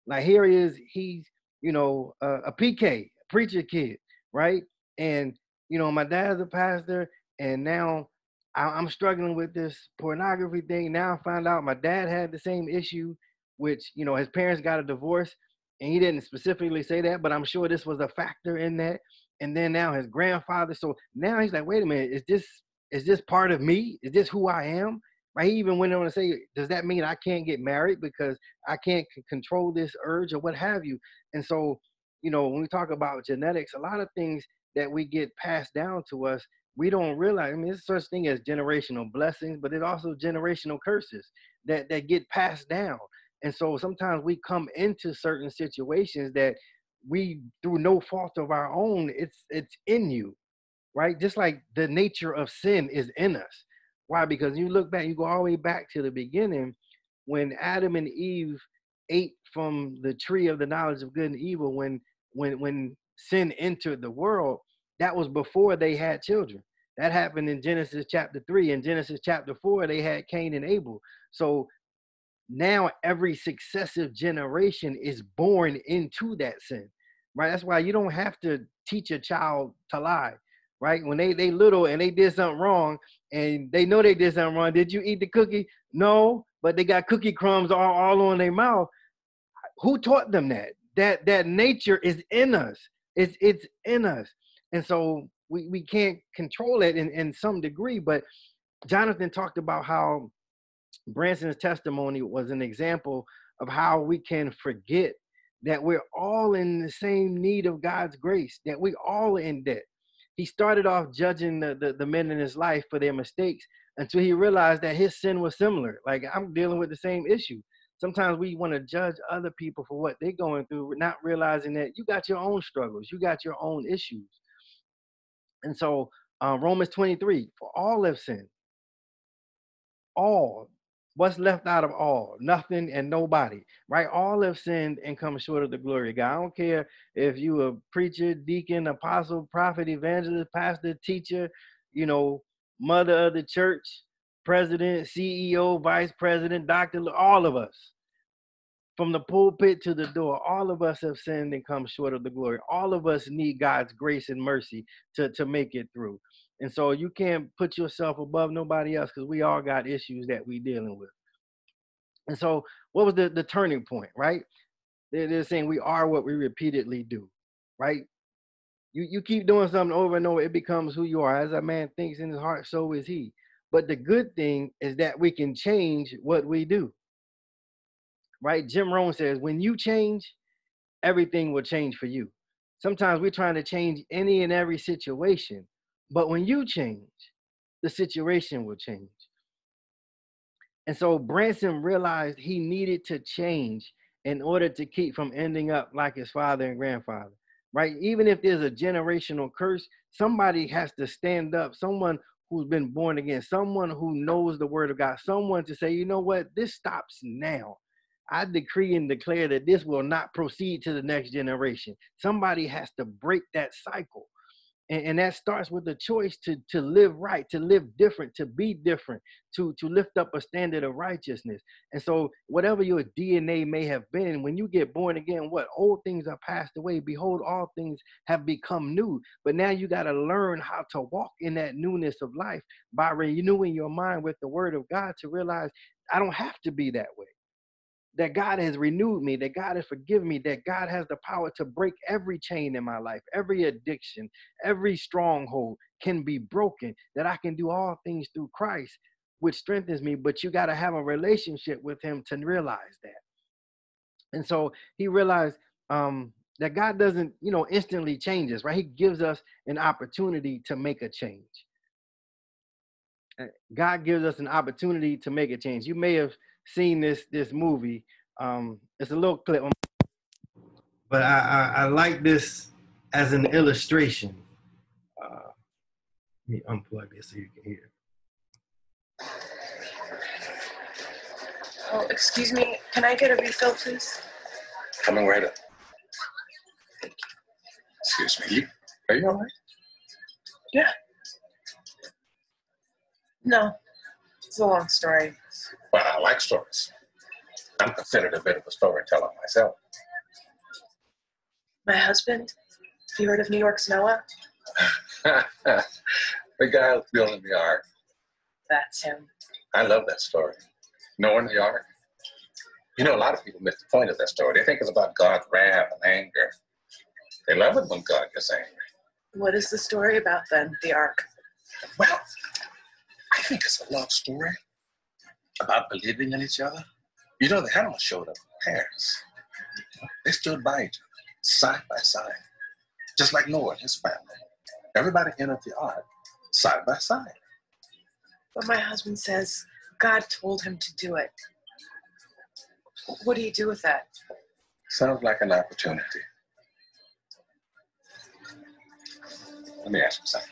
Like here he is, he's, you know, a, a PK, preacher kid, right? And, you know, my dad's a pastor and now I'm struggling with this pornography thing. Now I find out my dad had the same issue, which, you know, his parents got a divorce and he didn't specifically say that, but I'm sure this was a factor in that. And then now his grandfather. So now he's like, wait a minute, is this is this part of me? Is this who I am? He even went on to say, does that mean I can't get married because I can't control this urge or what have you? And so, you know, when we talk about genetics, a lot of things that we get passed down to us, we don't realize. I mean, there's such thing as generational blessings, but it also generational curses that that get passed down. And so sometimes we come into certain situations that we through no fault of our own, it's it's in you, right? Just like the nature of sin is in us. Why? Because you look back, you go all the way back to the beginning when Adam and Eve ate from the tree of the knowledge of good and evil, when when when sin entered the world, that was before they had children. That happened in Genesis chapter 3. In Genesis chapter 4, they had Cain and Abel. So now every successive generation is born into that sin, right? That's why you don't have to teach a child to lie, right? When they they little and they did something wrong and they know they did something wrong, did you eat the cookie? No, but they got cookie crumbs all, all on their mouth. Who taught them that? That that nature is in us. It's it's in us. And so we, we can't control it in, in some degree, but Jonathan talked about how Branson's testimony was an example of how we can forget that we're all in the same need of God's grace, that we all in debt. He started off judging the, the, the men in his life for their mistakes until he realized that his sin was similar. Like I'm dealing with the same issue. Sometimes we want to judge other people for what they're going through, not realizing that you got your own struggles, you got your own issues. And so uh, Romans 23, for all have sinned. All. What's left out of all? Nothing and nobody, right? All have sinned and come short of the glory of God. I don't care if you a preacher, deacon, apostle, prophet, evangelist, pastor, teacher, you know, mother of the church, president, CEO, vice president, doctor, all of us. From the pulpit to the door, all of us have sinned and come short of the glory. All of us need God's grace and mercy to, to make it through. And so you can't put yourself above nobody else because we all got issues that we dealing with. And so what was the, the turning point, right? They're, they're saying we are what we repeatedly do, right? You, you keep doing something over and over, it becomes who you are. As a man thinks in his heart, so is he. But the good thing is that we can change what we do right? Jim Rohn says, when you change, everything will change for you. Sometimes we're trying to change any and every situation, but when you change, the situation will change. And so Branson realized he needed to change in order to keep from ending up like his father and grandfather, right? Even if there's a generational curse, somebody has to stand up, someone who's been born again, someone who knows the word of God, someone to say, you know what, this stops now. I decree and declare that this will not proceed to the next generation. Somebody has to break that cycle. And, and, that starts with the choice to, to live right, to live different, to be different, to, to lift up a standard of righteousness. And so, whatever your DNA may have been, when you get born again, what old things are passed away, behold, all things have become new. But now you got to learn how to walk in that newness of life by renewing your mind with the word of God to realize I don't have to be that way that God has renewed me, that God has forgiven me, that God has the power to break every chain in my life, every addiction, every stronghold can be broken, that I can do all things through Christ, which strengthens me. But you got to have a relationship with Him to realize that. And so he realized um, that God doesn't, you know, instantly change us, right? He gives us an opportunity to make a change. Uh, God gives us an opportunity to make a change. You may have seen this this movie. Um, it's a little clip, but I, I, I like this as an illustration. Uh, let me unplug this so you can hear. Oh, excuse me. Can I get a refill, please? Coming right up. Excuse me. You, are you all right? Yeah. No, it's a long story. But I like stories. I'm considered a bit of a storyteller myself. My husband? Have you heard of New York's Noah? the guy who's building the ark. That's him. I love that story. Noah and the ark. You know, a lot of people miss the point of that story. They think it's about God's wrath and anger. They love it when God gets angry. What is the story about then, the ark? Well, I think it's a love story about believing in each other. You know, the animals showed up pairs. They stood by each other, side by side, just like Noah and his family. Everybody entered the ark side by side. But my husband says God told him to do it. What do you do with that? Sounds like an opportunity. Let me ask you something.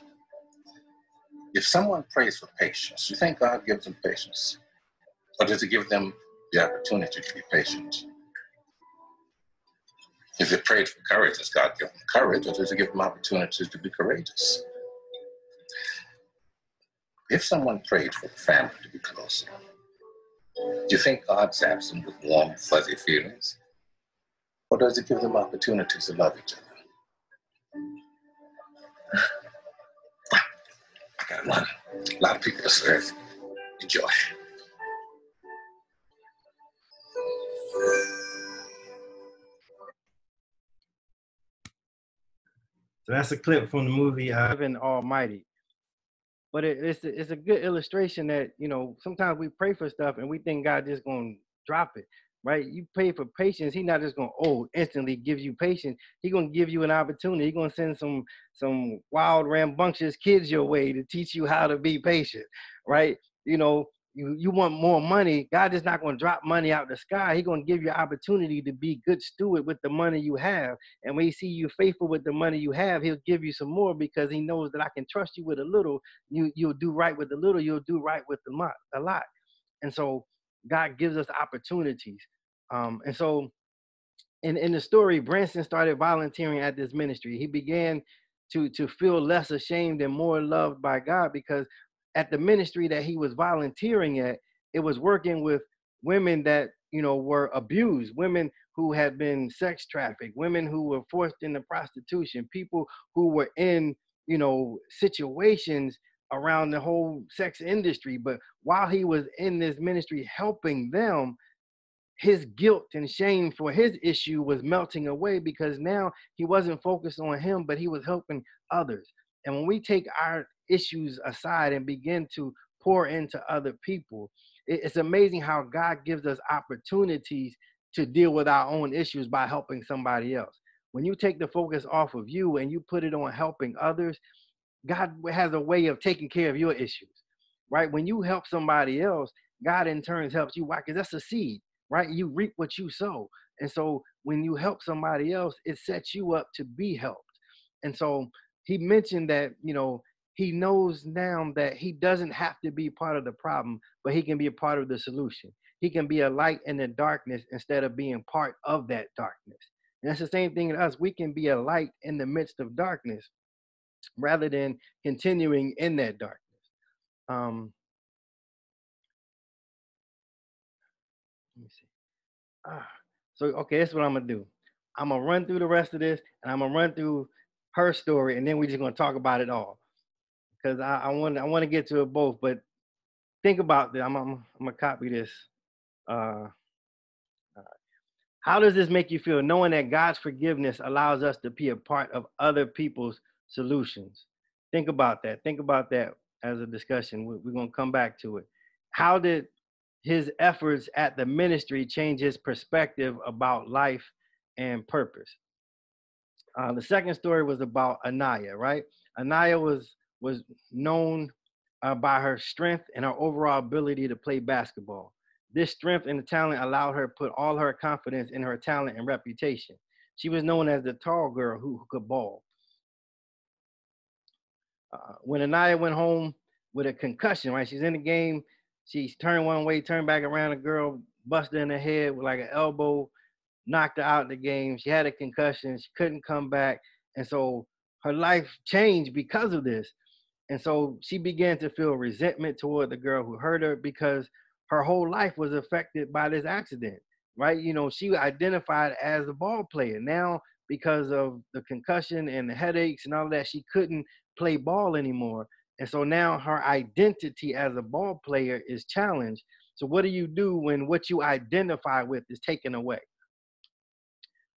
If someone prays for patience, you think God gives them patience? Or does it give them the opportunity to be patient? If they prayed for courage, does God give them courage, or does He give them opportunities to be courageous? If someone prayed for the family to be closer, Do you think God zaps them with warm, fuzzy feelings? Or does he give them opportunities to love each other? I gotta run. A lot of people to serve. Enjoy. So that's a clip from the movie uh, Evan Almighty. But it, it's a, it's a good illustration that you know sometimes we pray for stuff and we think God just gonna drop it, right? You pray for patience. He not just gonna oh instantly give you patience. He gonna give you an opportunity. He gonna send some some wild rambunctious kids your way to teach you how to be patient, right? You know you, you want more money, God is not going to drop money out the sky. He's going to give you opportunity to be good steward with the money you have. And when he see you faithful with the money you have, he'll give you some more because he knows that I can trust you with a little. You you'll do right with the little, you'll do right with the lot, a lot. And so God gives us opportunities. Um, and so in, in the story, Branson started volunteering at this ministry. He began to to feel less ashamed and more loved by God because at the ministry that he was volunteering at, it was working with women that you know were abused, women who had been sex trafficked, women who were forced into prostitution, people who were in you know situations around the whole sex industry. But while he was in this ministry helping them, his guilt and shame for his issue was melting away because now he wasn't focused on him, but he was helping others. And when we take our issues aside and begin to pour into other people. It's amazing how God gives us opportunities to deal with our own issues by helping somebody else. When you take the focus off of you and you put it on helping others, God has a way of taking care of your issues, right? When you help somebody else, God in turn helps you. Why? Because that's a seed, right? You reap what you sow. And so when you help somebody else, it sets you up to be helped. And so he mentioned that, you know, he knows now that he doesn't have to be part of the problem, but he can be a part of the solution. He can be a light in the darkness instead of being part of that darkness. And that's the same thing in us. We can be a light in the midst of darkness rather than continuing in that darkness. Um, let me see. Ah, so, okay, that's what I'm going to do. I'm going to run through the rest of this and I'm going to run through her story and then we're just going to talk about it all because I, I want I want to get to it both. But think about this. I'm I'm, I'm gonna copy this. Uh, how does this make you feel, knowing that God's forgiveness allows us to be a part of other people's solutions? Think about that. Think about that as a discussion. We're, we're gonna come back to it. How did his efforts at the ministry change his perspective about life and purpose? Uh, the second story was about Anaya, right? Anaya was was known uh, by her strength and her overall ability to play basketball. This strength and the talent allowed her to put all her confidence in her talent and reputation. She was known as the tall girl who, who could ball. Uh, when Anaya went home with a concussion, right? She's in the game. She's turned one way, turned back around. A girl busted in the head with like an elbow, knocked her out of the game. She had a concussion. She couldn't come back. And so her life changed because of this. And so she began to feel resentment toward the girl who hurt her because her whole life was affected by this accident, right? You know, she identified as a ball player. Now, because of the concussion and the headaches and all that, she couldn't play ball anymore. And so now her identity as a ball player is challenged. So, what do you do when what you identify with is taken away?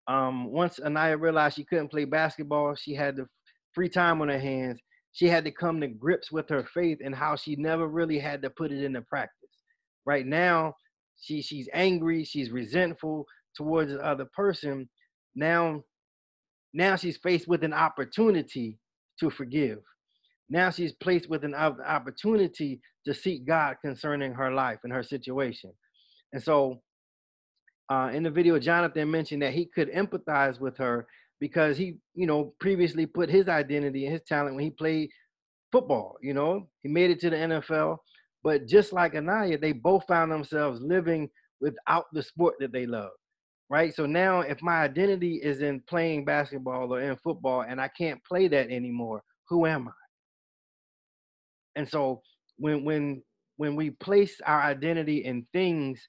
Um, once Anaya realized she couldn't play basketball, she had the free time on her hands she had to come to grips with her faith and how she never really had to put it into practice. Right now, she she's angry, she's resentful towards the other person. Now, now she's faced with an opportunity to forgive. Now she's placed with an opportunity to seek God concerning her life and her situation. And so, uh, in the video, Jonathan mentioned that he could empathize with her because he, you know, previously put his identity and his talent when he played football. You know, he made it to the NFL. But just like Anaya, they both found themselves living without the sport that they love. Right. So now, if my identity is in playing basketball or in football and I can't play that anymore, who am I? And so when when when we place our identity in things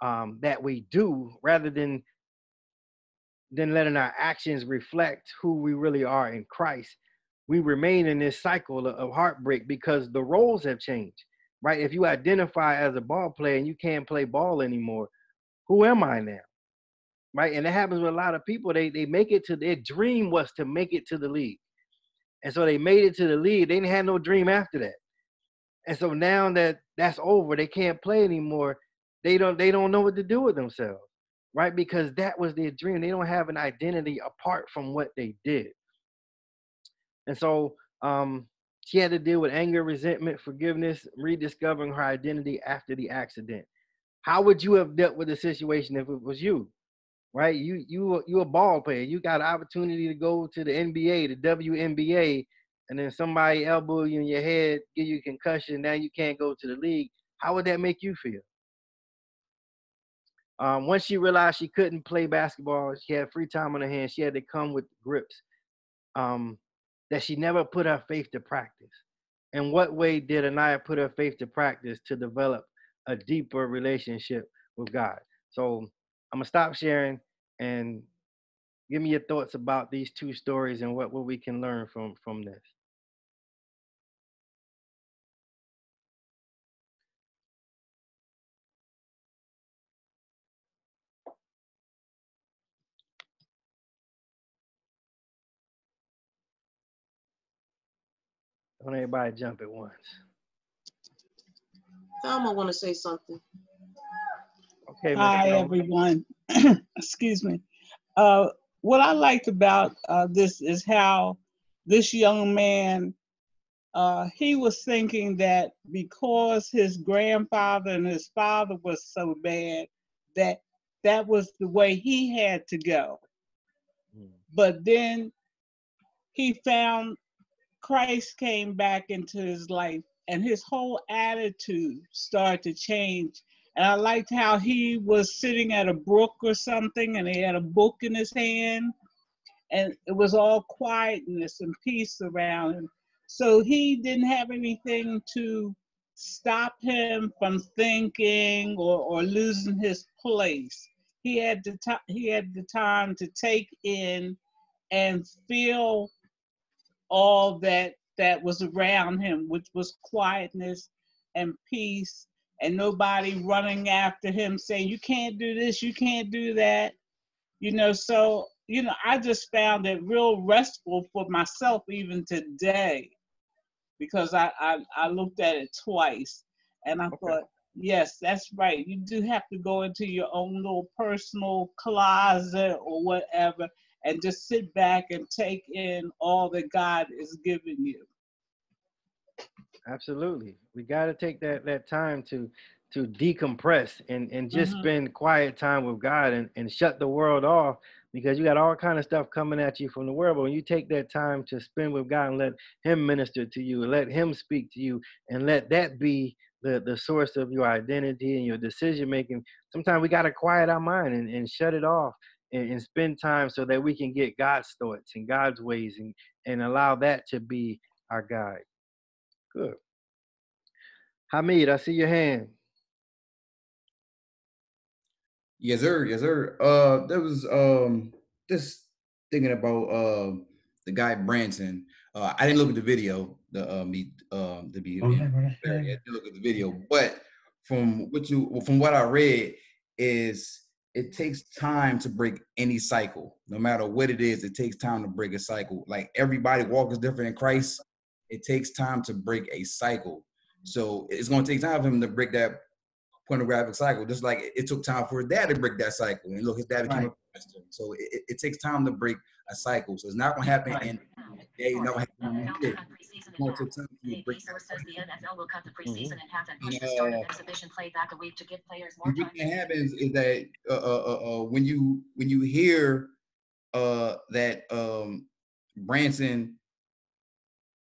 um, that we do rather than than letting our actions reflect who we really are in Christ, we remain in this cycle of heartbreak because the roles have changed, right? If you identify as a ball player and you can't play ball anymore, who am I now? Right? And that happens with a lot of people. They they make it to their dream was to make it to the league. And so they made it to the league. They didn't have no dream after that. And so now that that's over, they can't play anymore. They don't they don't know what to do with themselves, right? Because that was their dream. They don't have an identity apart from what they did. And so um, she had to deal with anger, resentment, forgiveness, rediscovering her identity after the accident. How would you have dealt with the situation if it was you? Right? You you you a ball player. You got an opportunity to go to the NBA, the WNBA, and then somebody elbow you in your head, give you a concussion, now you can't go to the league. How would that make you feel? Um, once she realized she couldn't play basketball, she had free time on her hands. She had to come with grips. Um, that she never put her faith to practice. In what way did Anaya put her faith to practice to develop a deeper relationship with God? So I'm gonna stop sharing and give me your thoughts about these two stories and what, what we can learn from from this. Don't everybody jump at once. Thelma want to say something. Okay. Hi, everyone. Excuse me. Uh, what I liked about uh, this is how this young man, uh, he was thinking that because his grandfather and his father was so bad, that that was the way he had to go. Mm. But then he found Christ came back into his life and his whole attitude started to change. And I liked how he was sitting at a brook or something and he had a book in his hand and it was all quietness and peace around him. So he didn't have anything to stop him from thinking or, or losing his place. He had the time he had the time to take in and feel all that that was around him, which was quietness and peace, and nobody running after him saying, You can't do this, you can't do that. You know, so, you know, I just found it real restful for myself even today because I, I, I looked at it twice and I okay. thought, yes, that's right. You do have to go into your own little personal closet or whatever and just sit back and take in all that God is giving you. Absolutely. We got to take that that time to to decompress and and just mm-hmm. spend quiet time with God and and shut the world off because you got all kind of stuff coming at you from the world. But when you take that time to spend with God and let Him minister to you, let Him speak to you, and let that be the, the source of your identity and your decision making, sometimes we got to quiet our mind and, and shut it off and, and spend time so that we can get God's thoughts and God's ways and, and allow that to be our guide. Good. Hamid, I see your hand. Yes, sir. Yes, sir. Uh, there was um just thinking about uh the guy Branson. Uh, I didn't look at the video. The um the um the be okay, I didn't look at the video, but from what you from what I read is it takes time to break any cycle. No matter what it is, it takes time to break a cycle. Like everybody walk is different in Christ. It takes time to break a cycle. So it's going to take time for him to break that pornographic cycle, just like it took time for his dad to break that cycle. And look, his dad became right. a pastor. So it, it, takes time to break a cycle. So it's not going to happen right. in a day, not going to happen in a day. It's going to take time to break that cycle. the NFL will cut the preseason in half and push the start of exhibition play back a week to give players more time. What happens is that uh, uh, uh, uh, when you when you hear uh, that um, Branson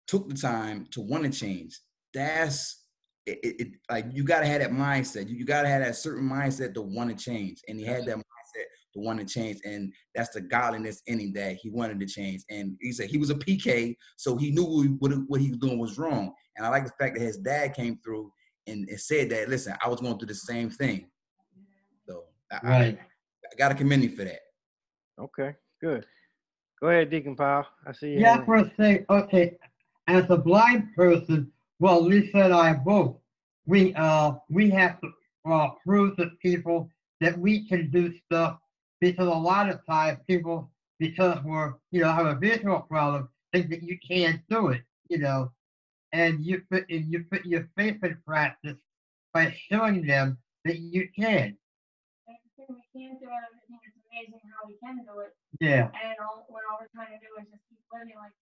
took the time to want to change, that's it, it, like you gotta have that mindset. You, you gotta have that certain mindset to want to change. And he had that mindset one to change. And that's the godliness in him that he wanted to change. And he said he was a PK, so he knew what, what he was doing was wrong. And I like the fact that his dad came through and, and said that, listen, I was going through the same thing. So I, Right. I, I gotta commend you for that. Okay, good. Go ahead, Deacon Powell. I see you. Yeah, for a say, okay, as a blind person, well, Lisa and I both, we, uh, we have to, uh, prove to people that we can do stuff because a lot of times people, because we're, you know, have a visual problem, think that you can't do it, you know, and you put, and you put your faith in practice by showing them that you can. We can do it, I think it's amazing how we can do it. Yeah, And all, what all we're trying to do is just keep living like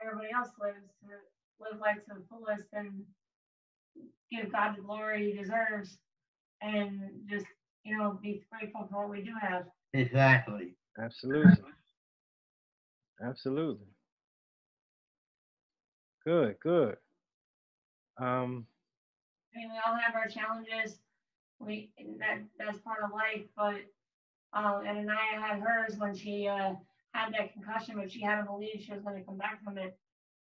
everybody else lives, to live life to the fullest and give God the glory he deserves. And just, you know, be grateful for what we do have. Exactly. Absolutely. Absolutely. Good, good. Um, I mean, we all have our challenges. We that that's part of life, but um, and Anaya had hers when she uh, had that concussion, but she had to believe she was going to come back from it.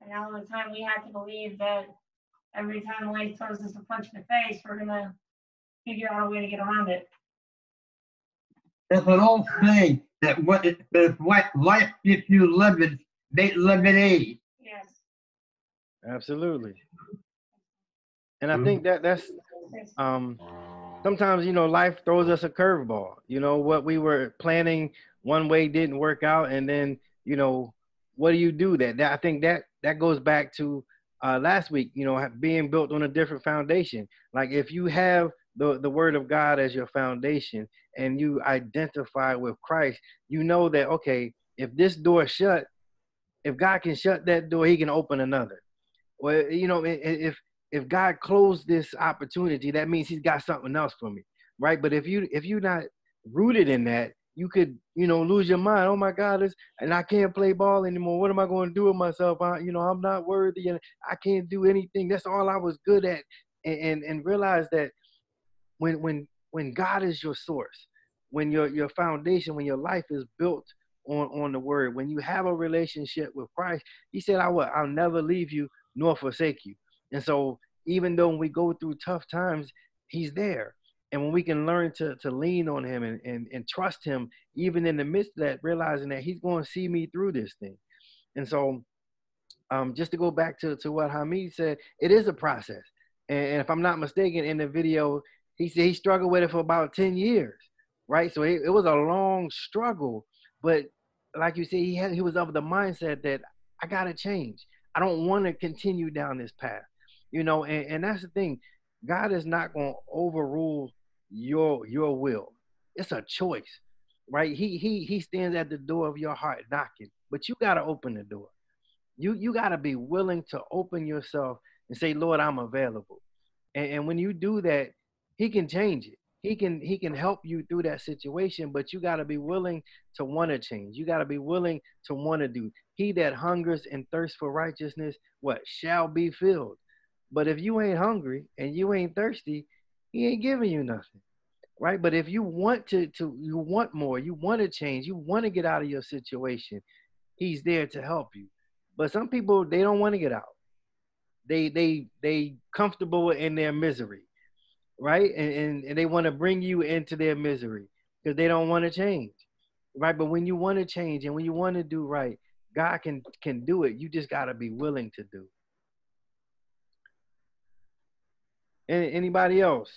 And all the time we had to believe that every time life throws us a punch in the face, we're gonna figure out a way to get around it. There's an old saying that what it, that what life gives you lemons, make lemonade. Yes. absolutely. And I Mhm. think that that's um sometimes you know life throws us a curveball you know what we were planning one way didn't work out and then you know what do you do that, that i think that that goes back to uh last week you know being built on a different foundation like if you have the the word of god as your foundation and you identify with christ you know that okay if this door shut if god can shut that door he can open another well you know if if God closed this opportunity, that means He's got something else for me, right? But if you if you're not rooted in that, you could you know lose your mind. Oh my God, this and I can't play ball anymore. What am I going to do with myself? I, you know, I'm not worthy, and I can't do anything. That's all I was good at, and and, and realize that when when when God is your source, when your your foundation, when your life is built on on the Word, when you have a relationship with Christ, He said, "I will. I'll never leave you nor forsake you." And so, even though we go through tough times, He's there. And when we can learn to, to lean on Him and, and, and trust Him, even in the midst of that, realizing that He's going to see me through this thing. And so, um, just to go back to, to what Hamid said, it is a process. And, and if I'm not mistaken, in the video, he said he struggled with it for about 10 years, right? So it, it was a long struggle. But like you said, he, had, he was of the mindset that I got to change. I don't want to continue down this path you know and, and that's the thing god is not going to overrule your your will it's a choice right he he he stands at the door of your heart knocking but you got to open the door you you got to be willing to open yourself and say lord i'm available and, and when you do that he can change it he can he can help you through that situation but you got to be willing to want to change you got to be willing to want to do he that hungers and thirsts for righteousness what shall be filled but if you ain't hungry and you ain't thirsty, he ain't giving you nothing. Right? But if you want to to you want more, you want to change, you want to get out of your situation, he's there to help you. But some people they don't want to get out. They they they comfortable in their misery. Right? And and, and they want to bring you into their misery because they don't want to change. Right? But when you want to change and when you want to do right, God can can do it. You just got to be willing to do. Any, anybody else?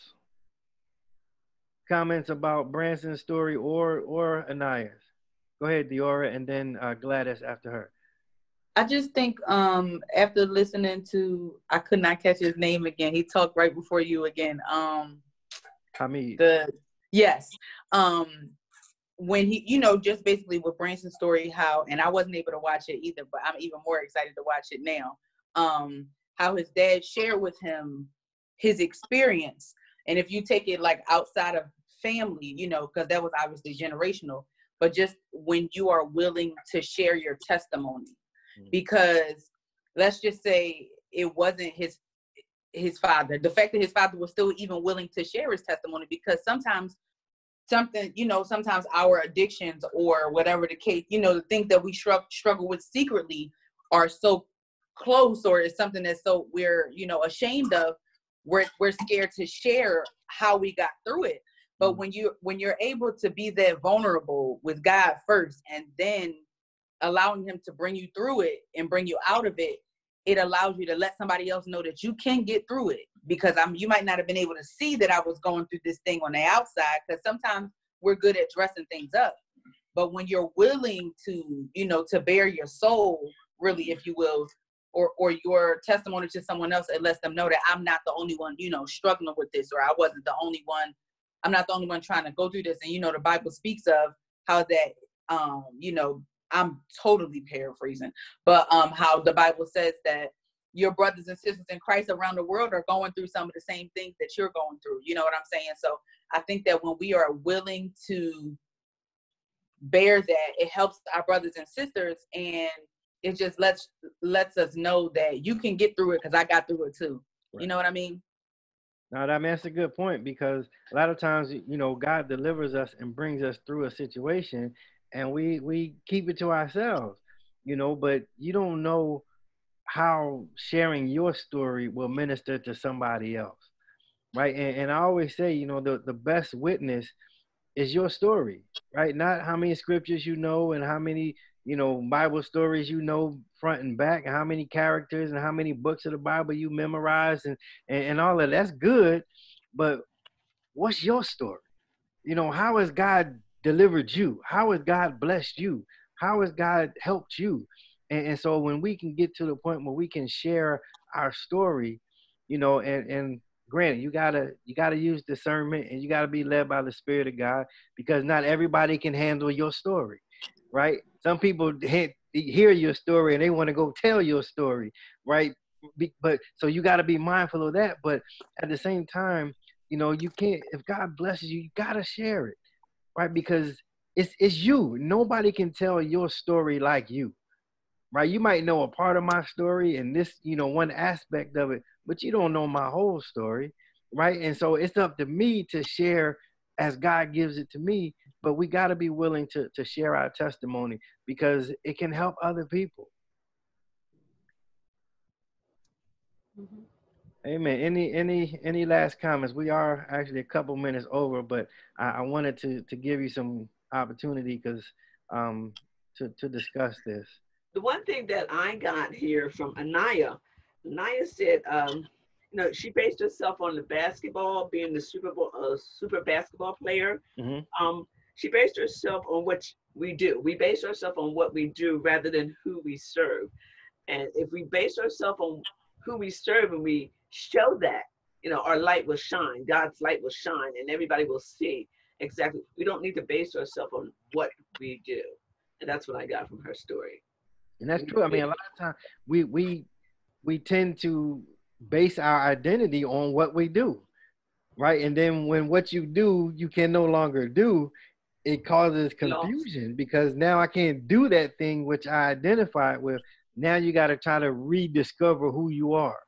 Comments about Branson's story or or Anaya's? Go ahead, Diora, and then uh, Gladys after her. I just think um after listening to I could not catch his name again. He talked right before you again. Um Hamid. the yes. Um when he you know just basically with Branson's story how and I wasn't able to watch it either, but I'm even more excited to watch it now. Um how his dad shared with him his experience. And if you take it like outside of family, you know, because that was obviously generational, but just when you are willing to share your testimony because let's just say it wasn't his his father the fact that his father was still even willing to share his testimony because sometimes something you know sometimes our addictions or whatever the case you know the things that we struggle struggle with secretly are so close or it's something that's so we're you know ashamed of we're we're scared to share how we got through it. But Mm. when you when you're able to be that vulnerable with God first and then allowing him to bring you through it and bring you out of it, it allows you to let somebody else know that you can get through it because I'm you might not have been able to see that I was going through this thing on the outside because sometimes we're good at dressing things up. But when you're willing to, you know, to bear your soul, really, if you will, or or your testimony to someone else, it lets them know that I'm not the only one, you know, struggling with this, or I wasn't the only one. I'm not the only one trying to go through this. And you know, the Bible speaks of how that, um, you know, I'm totally paraphrasing, but um, how the Bible says that your brothers and sisters in Christ around the world are going through some of the same things that you're going through. You know what I'm saying? So I think that when we are willing to bear that, it helps our brothers and sisters, and it just lets lets us know that you can get through it because I got through it too. You know what I mean? Now, that, I mean, that's a good point because a lot of times, you know, God delivers us and brings us through a situation, and we we keep it to ourselves, you know. But you don't know how sharing your story will minister to somebody else, right? And, and I always say, you know, the the best witness is your story, right? Not how many scriptures you know and how many you know Bible stories you know front and back, and how many characters and how many books of the Bible you memorized, and and, and all of that's good, but what's your story? You know, how has God delivered you? How has God blessed you? How has God helped you? And, and so when we can get to the point where we can share our story, you know, and and granted, you gotta you gotta use discernment and you gotta be led by the Spirit of God because not everybody can handle your story, right? Some people hear your story and they want to go tell your story, right? But so you got to be mindful of that. But at the same time, you know, you can't. If God blesses you, you gotta share it, right? Because it's it's you. Nobody can tell your story like you, right? You might know a part of my story and this, you know, one aspect of it, but you don't know my whole story, right? And so it's up to me to share as God gives it to me. But we got to be willing to to share our testimony because it can help other people. Mm-hmm. Amen. Any any any last comments? We are actually a couple minutes over, but I, I wanted to to give you some opportunity because um to to discuss this. the one thing that I got here from Anaya, Anaya said, um, you know, she based herself on the basketball, being the Super Bowl, uh, super basketball player. Mhm. Um, she based herself on what we do. We base ourselves on what we do rather than who we serve. And if we base ourselves on who we serve and we show that, you know, our light will shine. God's light will shine, and everybody will see exactly. We don't need to base ourselves on what we do. And that's what I got from her story. And that's true. I mean, a lot of times we we we tend to base our identity on what we do, right? And then when what you do you can no longer do, it causes confusion because now I can't do that thing which I identified with. Now you got to try to rediscover who you are,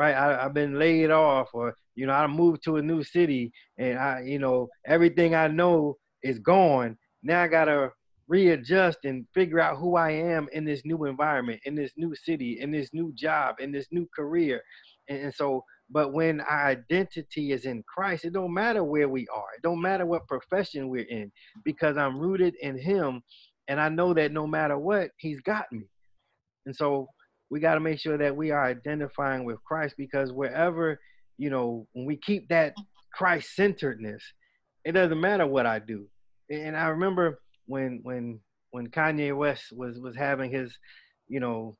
right? I, I've been laid off, or you know, I moved to a new city, and I, you know, everything I know is gone. Now I gotta readjust and figure out who I am in this new environment, in this new city, in this new job, in this new career. And, and so, but when our identity is in Christ, it don't matter where we are. It don't matter what profession we're in, because I'm rooted in Him, and I know that no matter what, He's got me. And so we got to make sure that we are identifying with Christ, because wherever you know, when we keep that Christ centeredness, it doesn't matter what I do. And I remember when when when Kanye West was was having his, you know,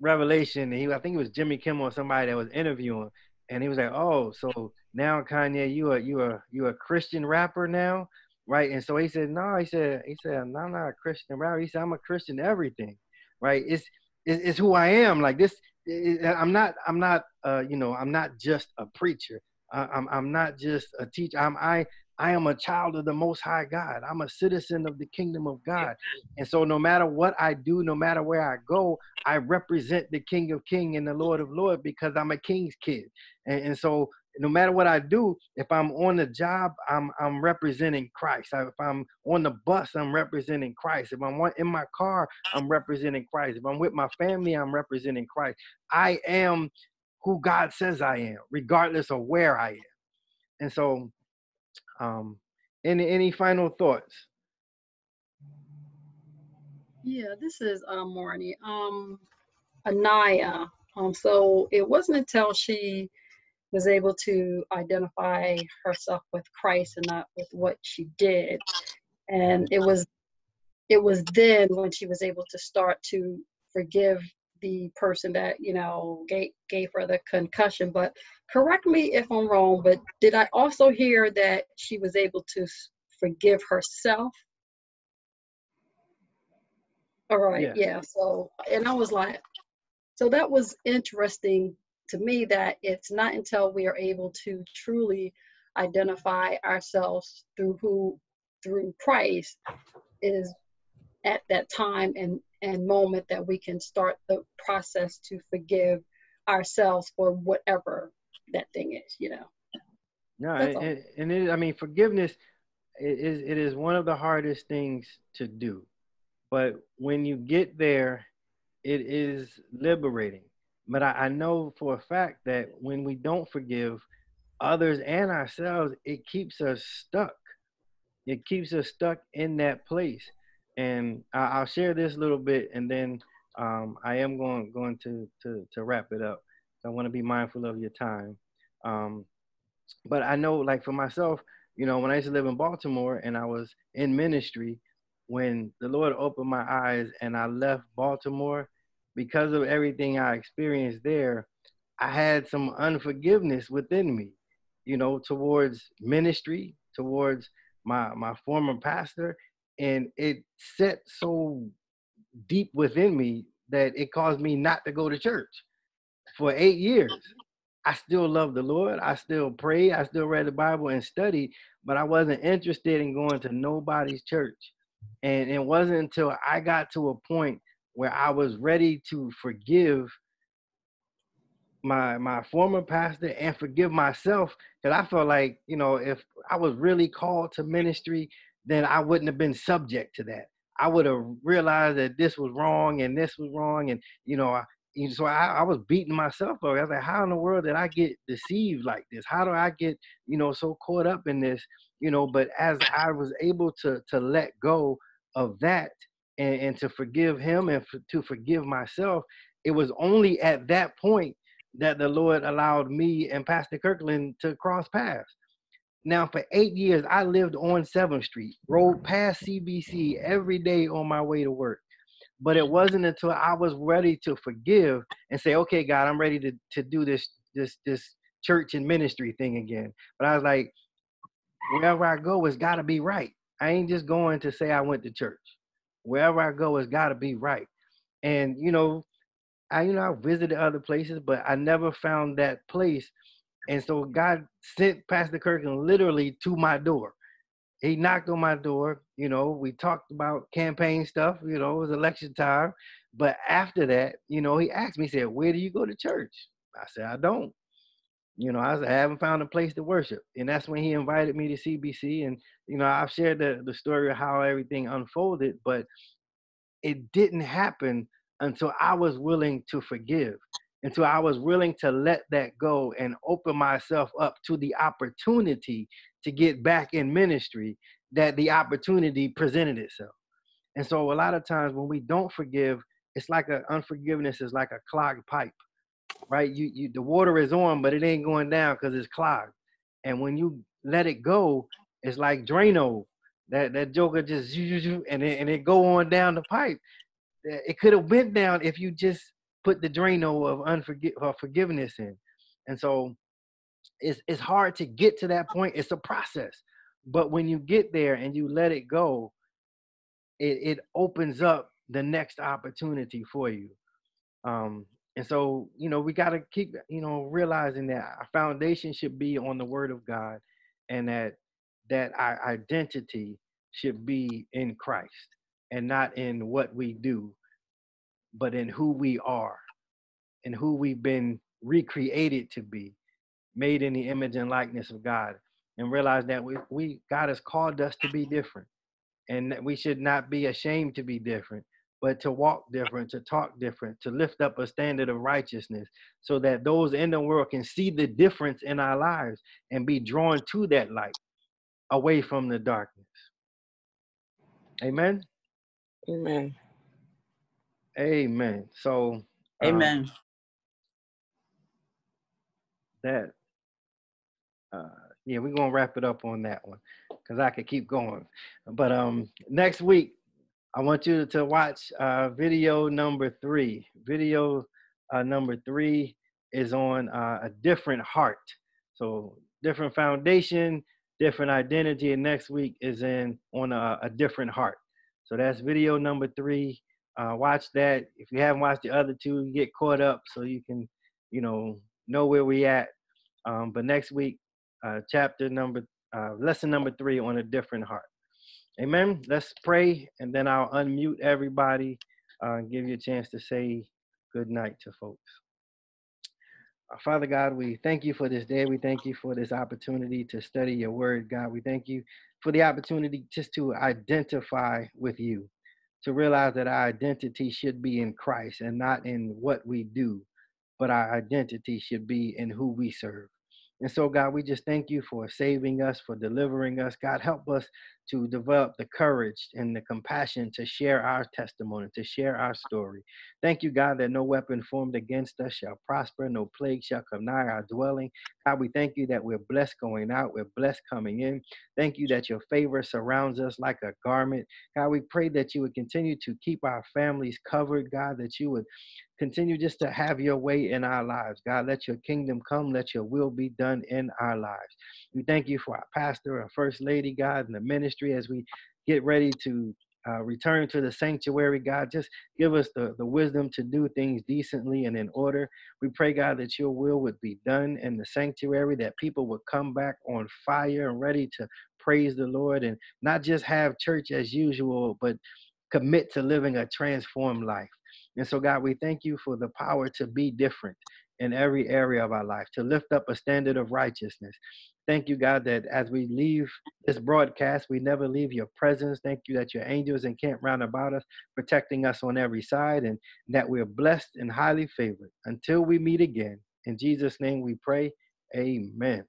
revelation. And he, I think it was Jimmy Kimmel or somebody that was interviewing, and he was like, "Oh, so now Kanye, you are you are you a Christian rapper now, right?" And so he said, "No," he said, he said, "No, I'm not a Christian rapper." He said, "I'm a Christian everything, right? It's it's, it's who I am. Like this, I'm not I'm not uh you know I'm not just a preacher. I, I'm I'm not just a teacher. I'm I." I am a child of the Most High God. I'm a citizen of the kingdom of God. And so, no matter what I do, no matter where I go, I represent the King of King and the Lord of Lord because I'm a King's kid. And, and so, no matter what I do, if I'm on the job, I'm I'm representing Christ. If I'm on the bus, I'm representing Christ. If I'm in my car, I'm representing Christ. If I'm with my family, I'm representing Christ. I am who God says I am, regardless of where I am. And so, um, any any final thoughts? Yeah, this is uh, Marnie. Um, Anaya. Um, so it wasn't until she was able to identify herself with Christ and not with what she did, and it was it was then when she was able to start to forgive the person that you know gave gave her the concussion. But correct me if I'm wrong. But did I also hear that she was able to forgive herself? All right, yeah. yeah. So, and I was like, so that was interesting to me that it's not until we are able to truly identify ourselves through who through Christ is at that time and and moment that we can start the process to forgive ourselves for whatever that thing is, you know. No, and, and it, I mean forgiveness is it is one of the hardest things to do, but when you get there, it is liberating. But I, I know for a fact that when we don't forgive others and ourselves, it keeps us stuck. It keeps us stuck in that place and I, will share this little bit, and then um, I am going going to to to wrap it up. I want to be mindful of your time. Um, but I know, like for myself, you know, when I used to live in Baltimore and I was in ministry, when the Lord opened my eyes and I left Baltimore, because of everything I experienced there, I had some unforgiveness within me, you know, towards ministry, towards my my former pastor, and it set so deep within me that it caused me not to go to church for eight years. I still love the Lord. I still pray. I still read the Bible and study, but I wasn't interested in going to nobody's church. And it wasn't until I got to a point where I was ready to forgive my my former pastor and forgive myself because I felt like you know if I was really called to ministry, then I wouldn't have been subject to that. I would have realized that this was wrong and this was wrong, and you know, I, so I, I was beating myself up. I was like, how in the world did I get deceived like this? How do I get, you know, so caught up in this, you know? But as I was able to to let go of that and, and to forgive him and to forgive myself, it was only at that point that the Lord allowed me and Pastor Kirkland to cross paths. Now, for eight years, I lived on 7th Street, rode past CBC every day on my way to work. But it wasn't until I was ready to forgive and say, okay, God, I'm ready to, to do this, this, this church and ministry thing again. But I was like, wherever I go, it's got to be right. I ain't just going to say I went to church. Wherever I go, it's got to be right. And, you know, I, you know, I visited other places, but I never found that place and so God sent Pastor Kirkland literally to my door. He knocked on my door. You know, we talked about campaign stuff. You know, it was election time. But after that, you know, he asked me, he said, Where do you go to church? I said, I don't. You know, I, said, I haven't found a place to worship. And that's when he invited me to CBC. And, you know, I've shared the, the story of how everything unfolded, but it didn't happen until I was willing to forgive until I was willing to let that go and open myself up to the opportunity to get back in ministry, that the opportunity presented itself. And so a lot of times when we don't forgive, it's like a unforgiveness is like a clogged pipe, right? You, you the water is on, but it ain't going down because it's clogged. And when you let it go, it's like Drano. That that joker just and it, and it go on down the pipe. It could have went down if you just put the Drano of unforgive of forgiveness in. And so it's it's hard to get to that point. It's a process. But when you get there and you let it go, it, it opens up the next opportunity for you. Um, and so, you know, we got to keep, you know, realizing that our foundation should be on the word of God and that that our identity should be in Christ and not in what we do but in who we are and who we've been recreated to be, made in the image and likeness of God, and realize that we, we God has called us to be different, and that we should not be ashamed to be different, but to walk different, to talk different, to lift up a standard of righteousness so that those in the world can see the difference in our lives and be drawn to that light away from the darkness. Amen. Amen. Amen. So, um, Amen. that, uh, yeah, we're gonna wrap it up on that one because I could keep going. But um, next week I want you to watch uh, video number three. Video uh, number three is on uh, a different heart. So different foundation, different identity, and next week is in on a, a different heart. So that's video number three. Uh, watch that. If you haven't watched the other two, get caught up so you can, you know, know where we at. Um, but next week, uh, chapter number, uh, lesson number three on a different heart. Amen. Let's pray, and then I'll unmute everybody uh, and give you a chance to say good night to folks. Uh, Father God, we thank you for this day. We thank you for this opportunity to study your word, God. We thank you for the opportunity just to identify with you, to realize that our identity should be in Christ and not in what we do, but our identity should be in who we serve. And so, God, we just thank you for saving us, for delivering us. God, help us to develop the courage and the compassion to share our testimony, to share our story. Thank you, God, that no weapon formed against us shall prosper, no plague shall come nigh our dwelling. God, we thank you that we're blessed going out, we're blessed coming in. Thank you that your favor surrounds us like a garment. God, we pray that you would continue to keep our families covered, God, that you would continue just to have your way in our lives. God, let your kingdom come, let your will be done in our lives. We thank you for our pastor, our first lady, God, and the ministry as we get ready to uh, return to the sanctuary, God. Just give us the, the wisdom to do things decently and in order. We pray, God, that your will would be done in the sanctuary, that people would come back on fire and ready to praise the Lord and not just have church as usual, but commit to living a transformed life. And so, God, we thank you for the power to be different in every area of our life, to lift up a standard of righteousness. Thank you, God, that as we leave this broadcast, we never leave your presence. Thank you that your angels encamp round about us, protecting us on every side, and that we're blessed and highly favored. Until we meet again, in Jesus' name we pray. Amen.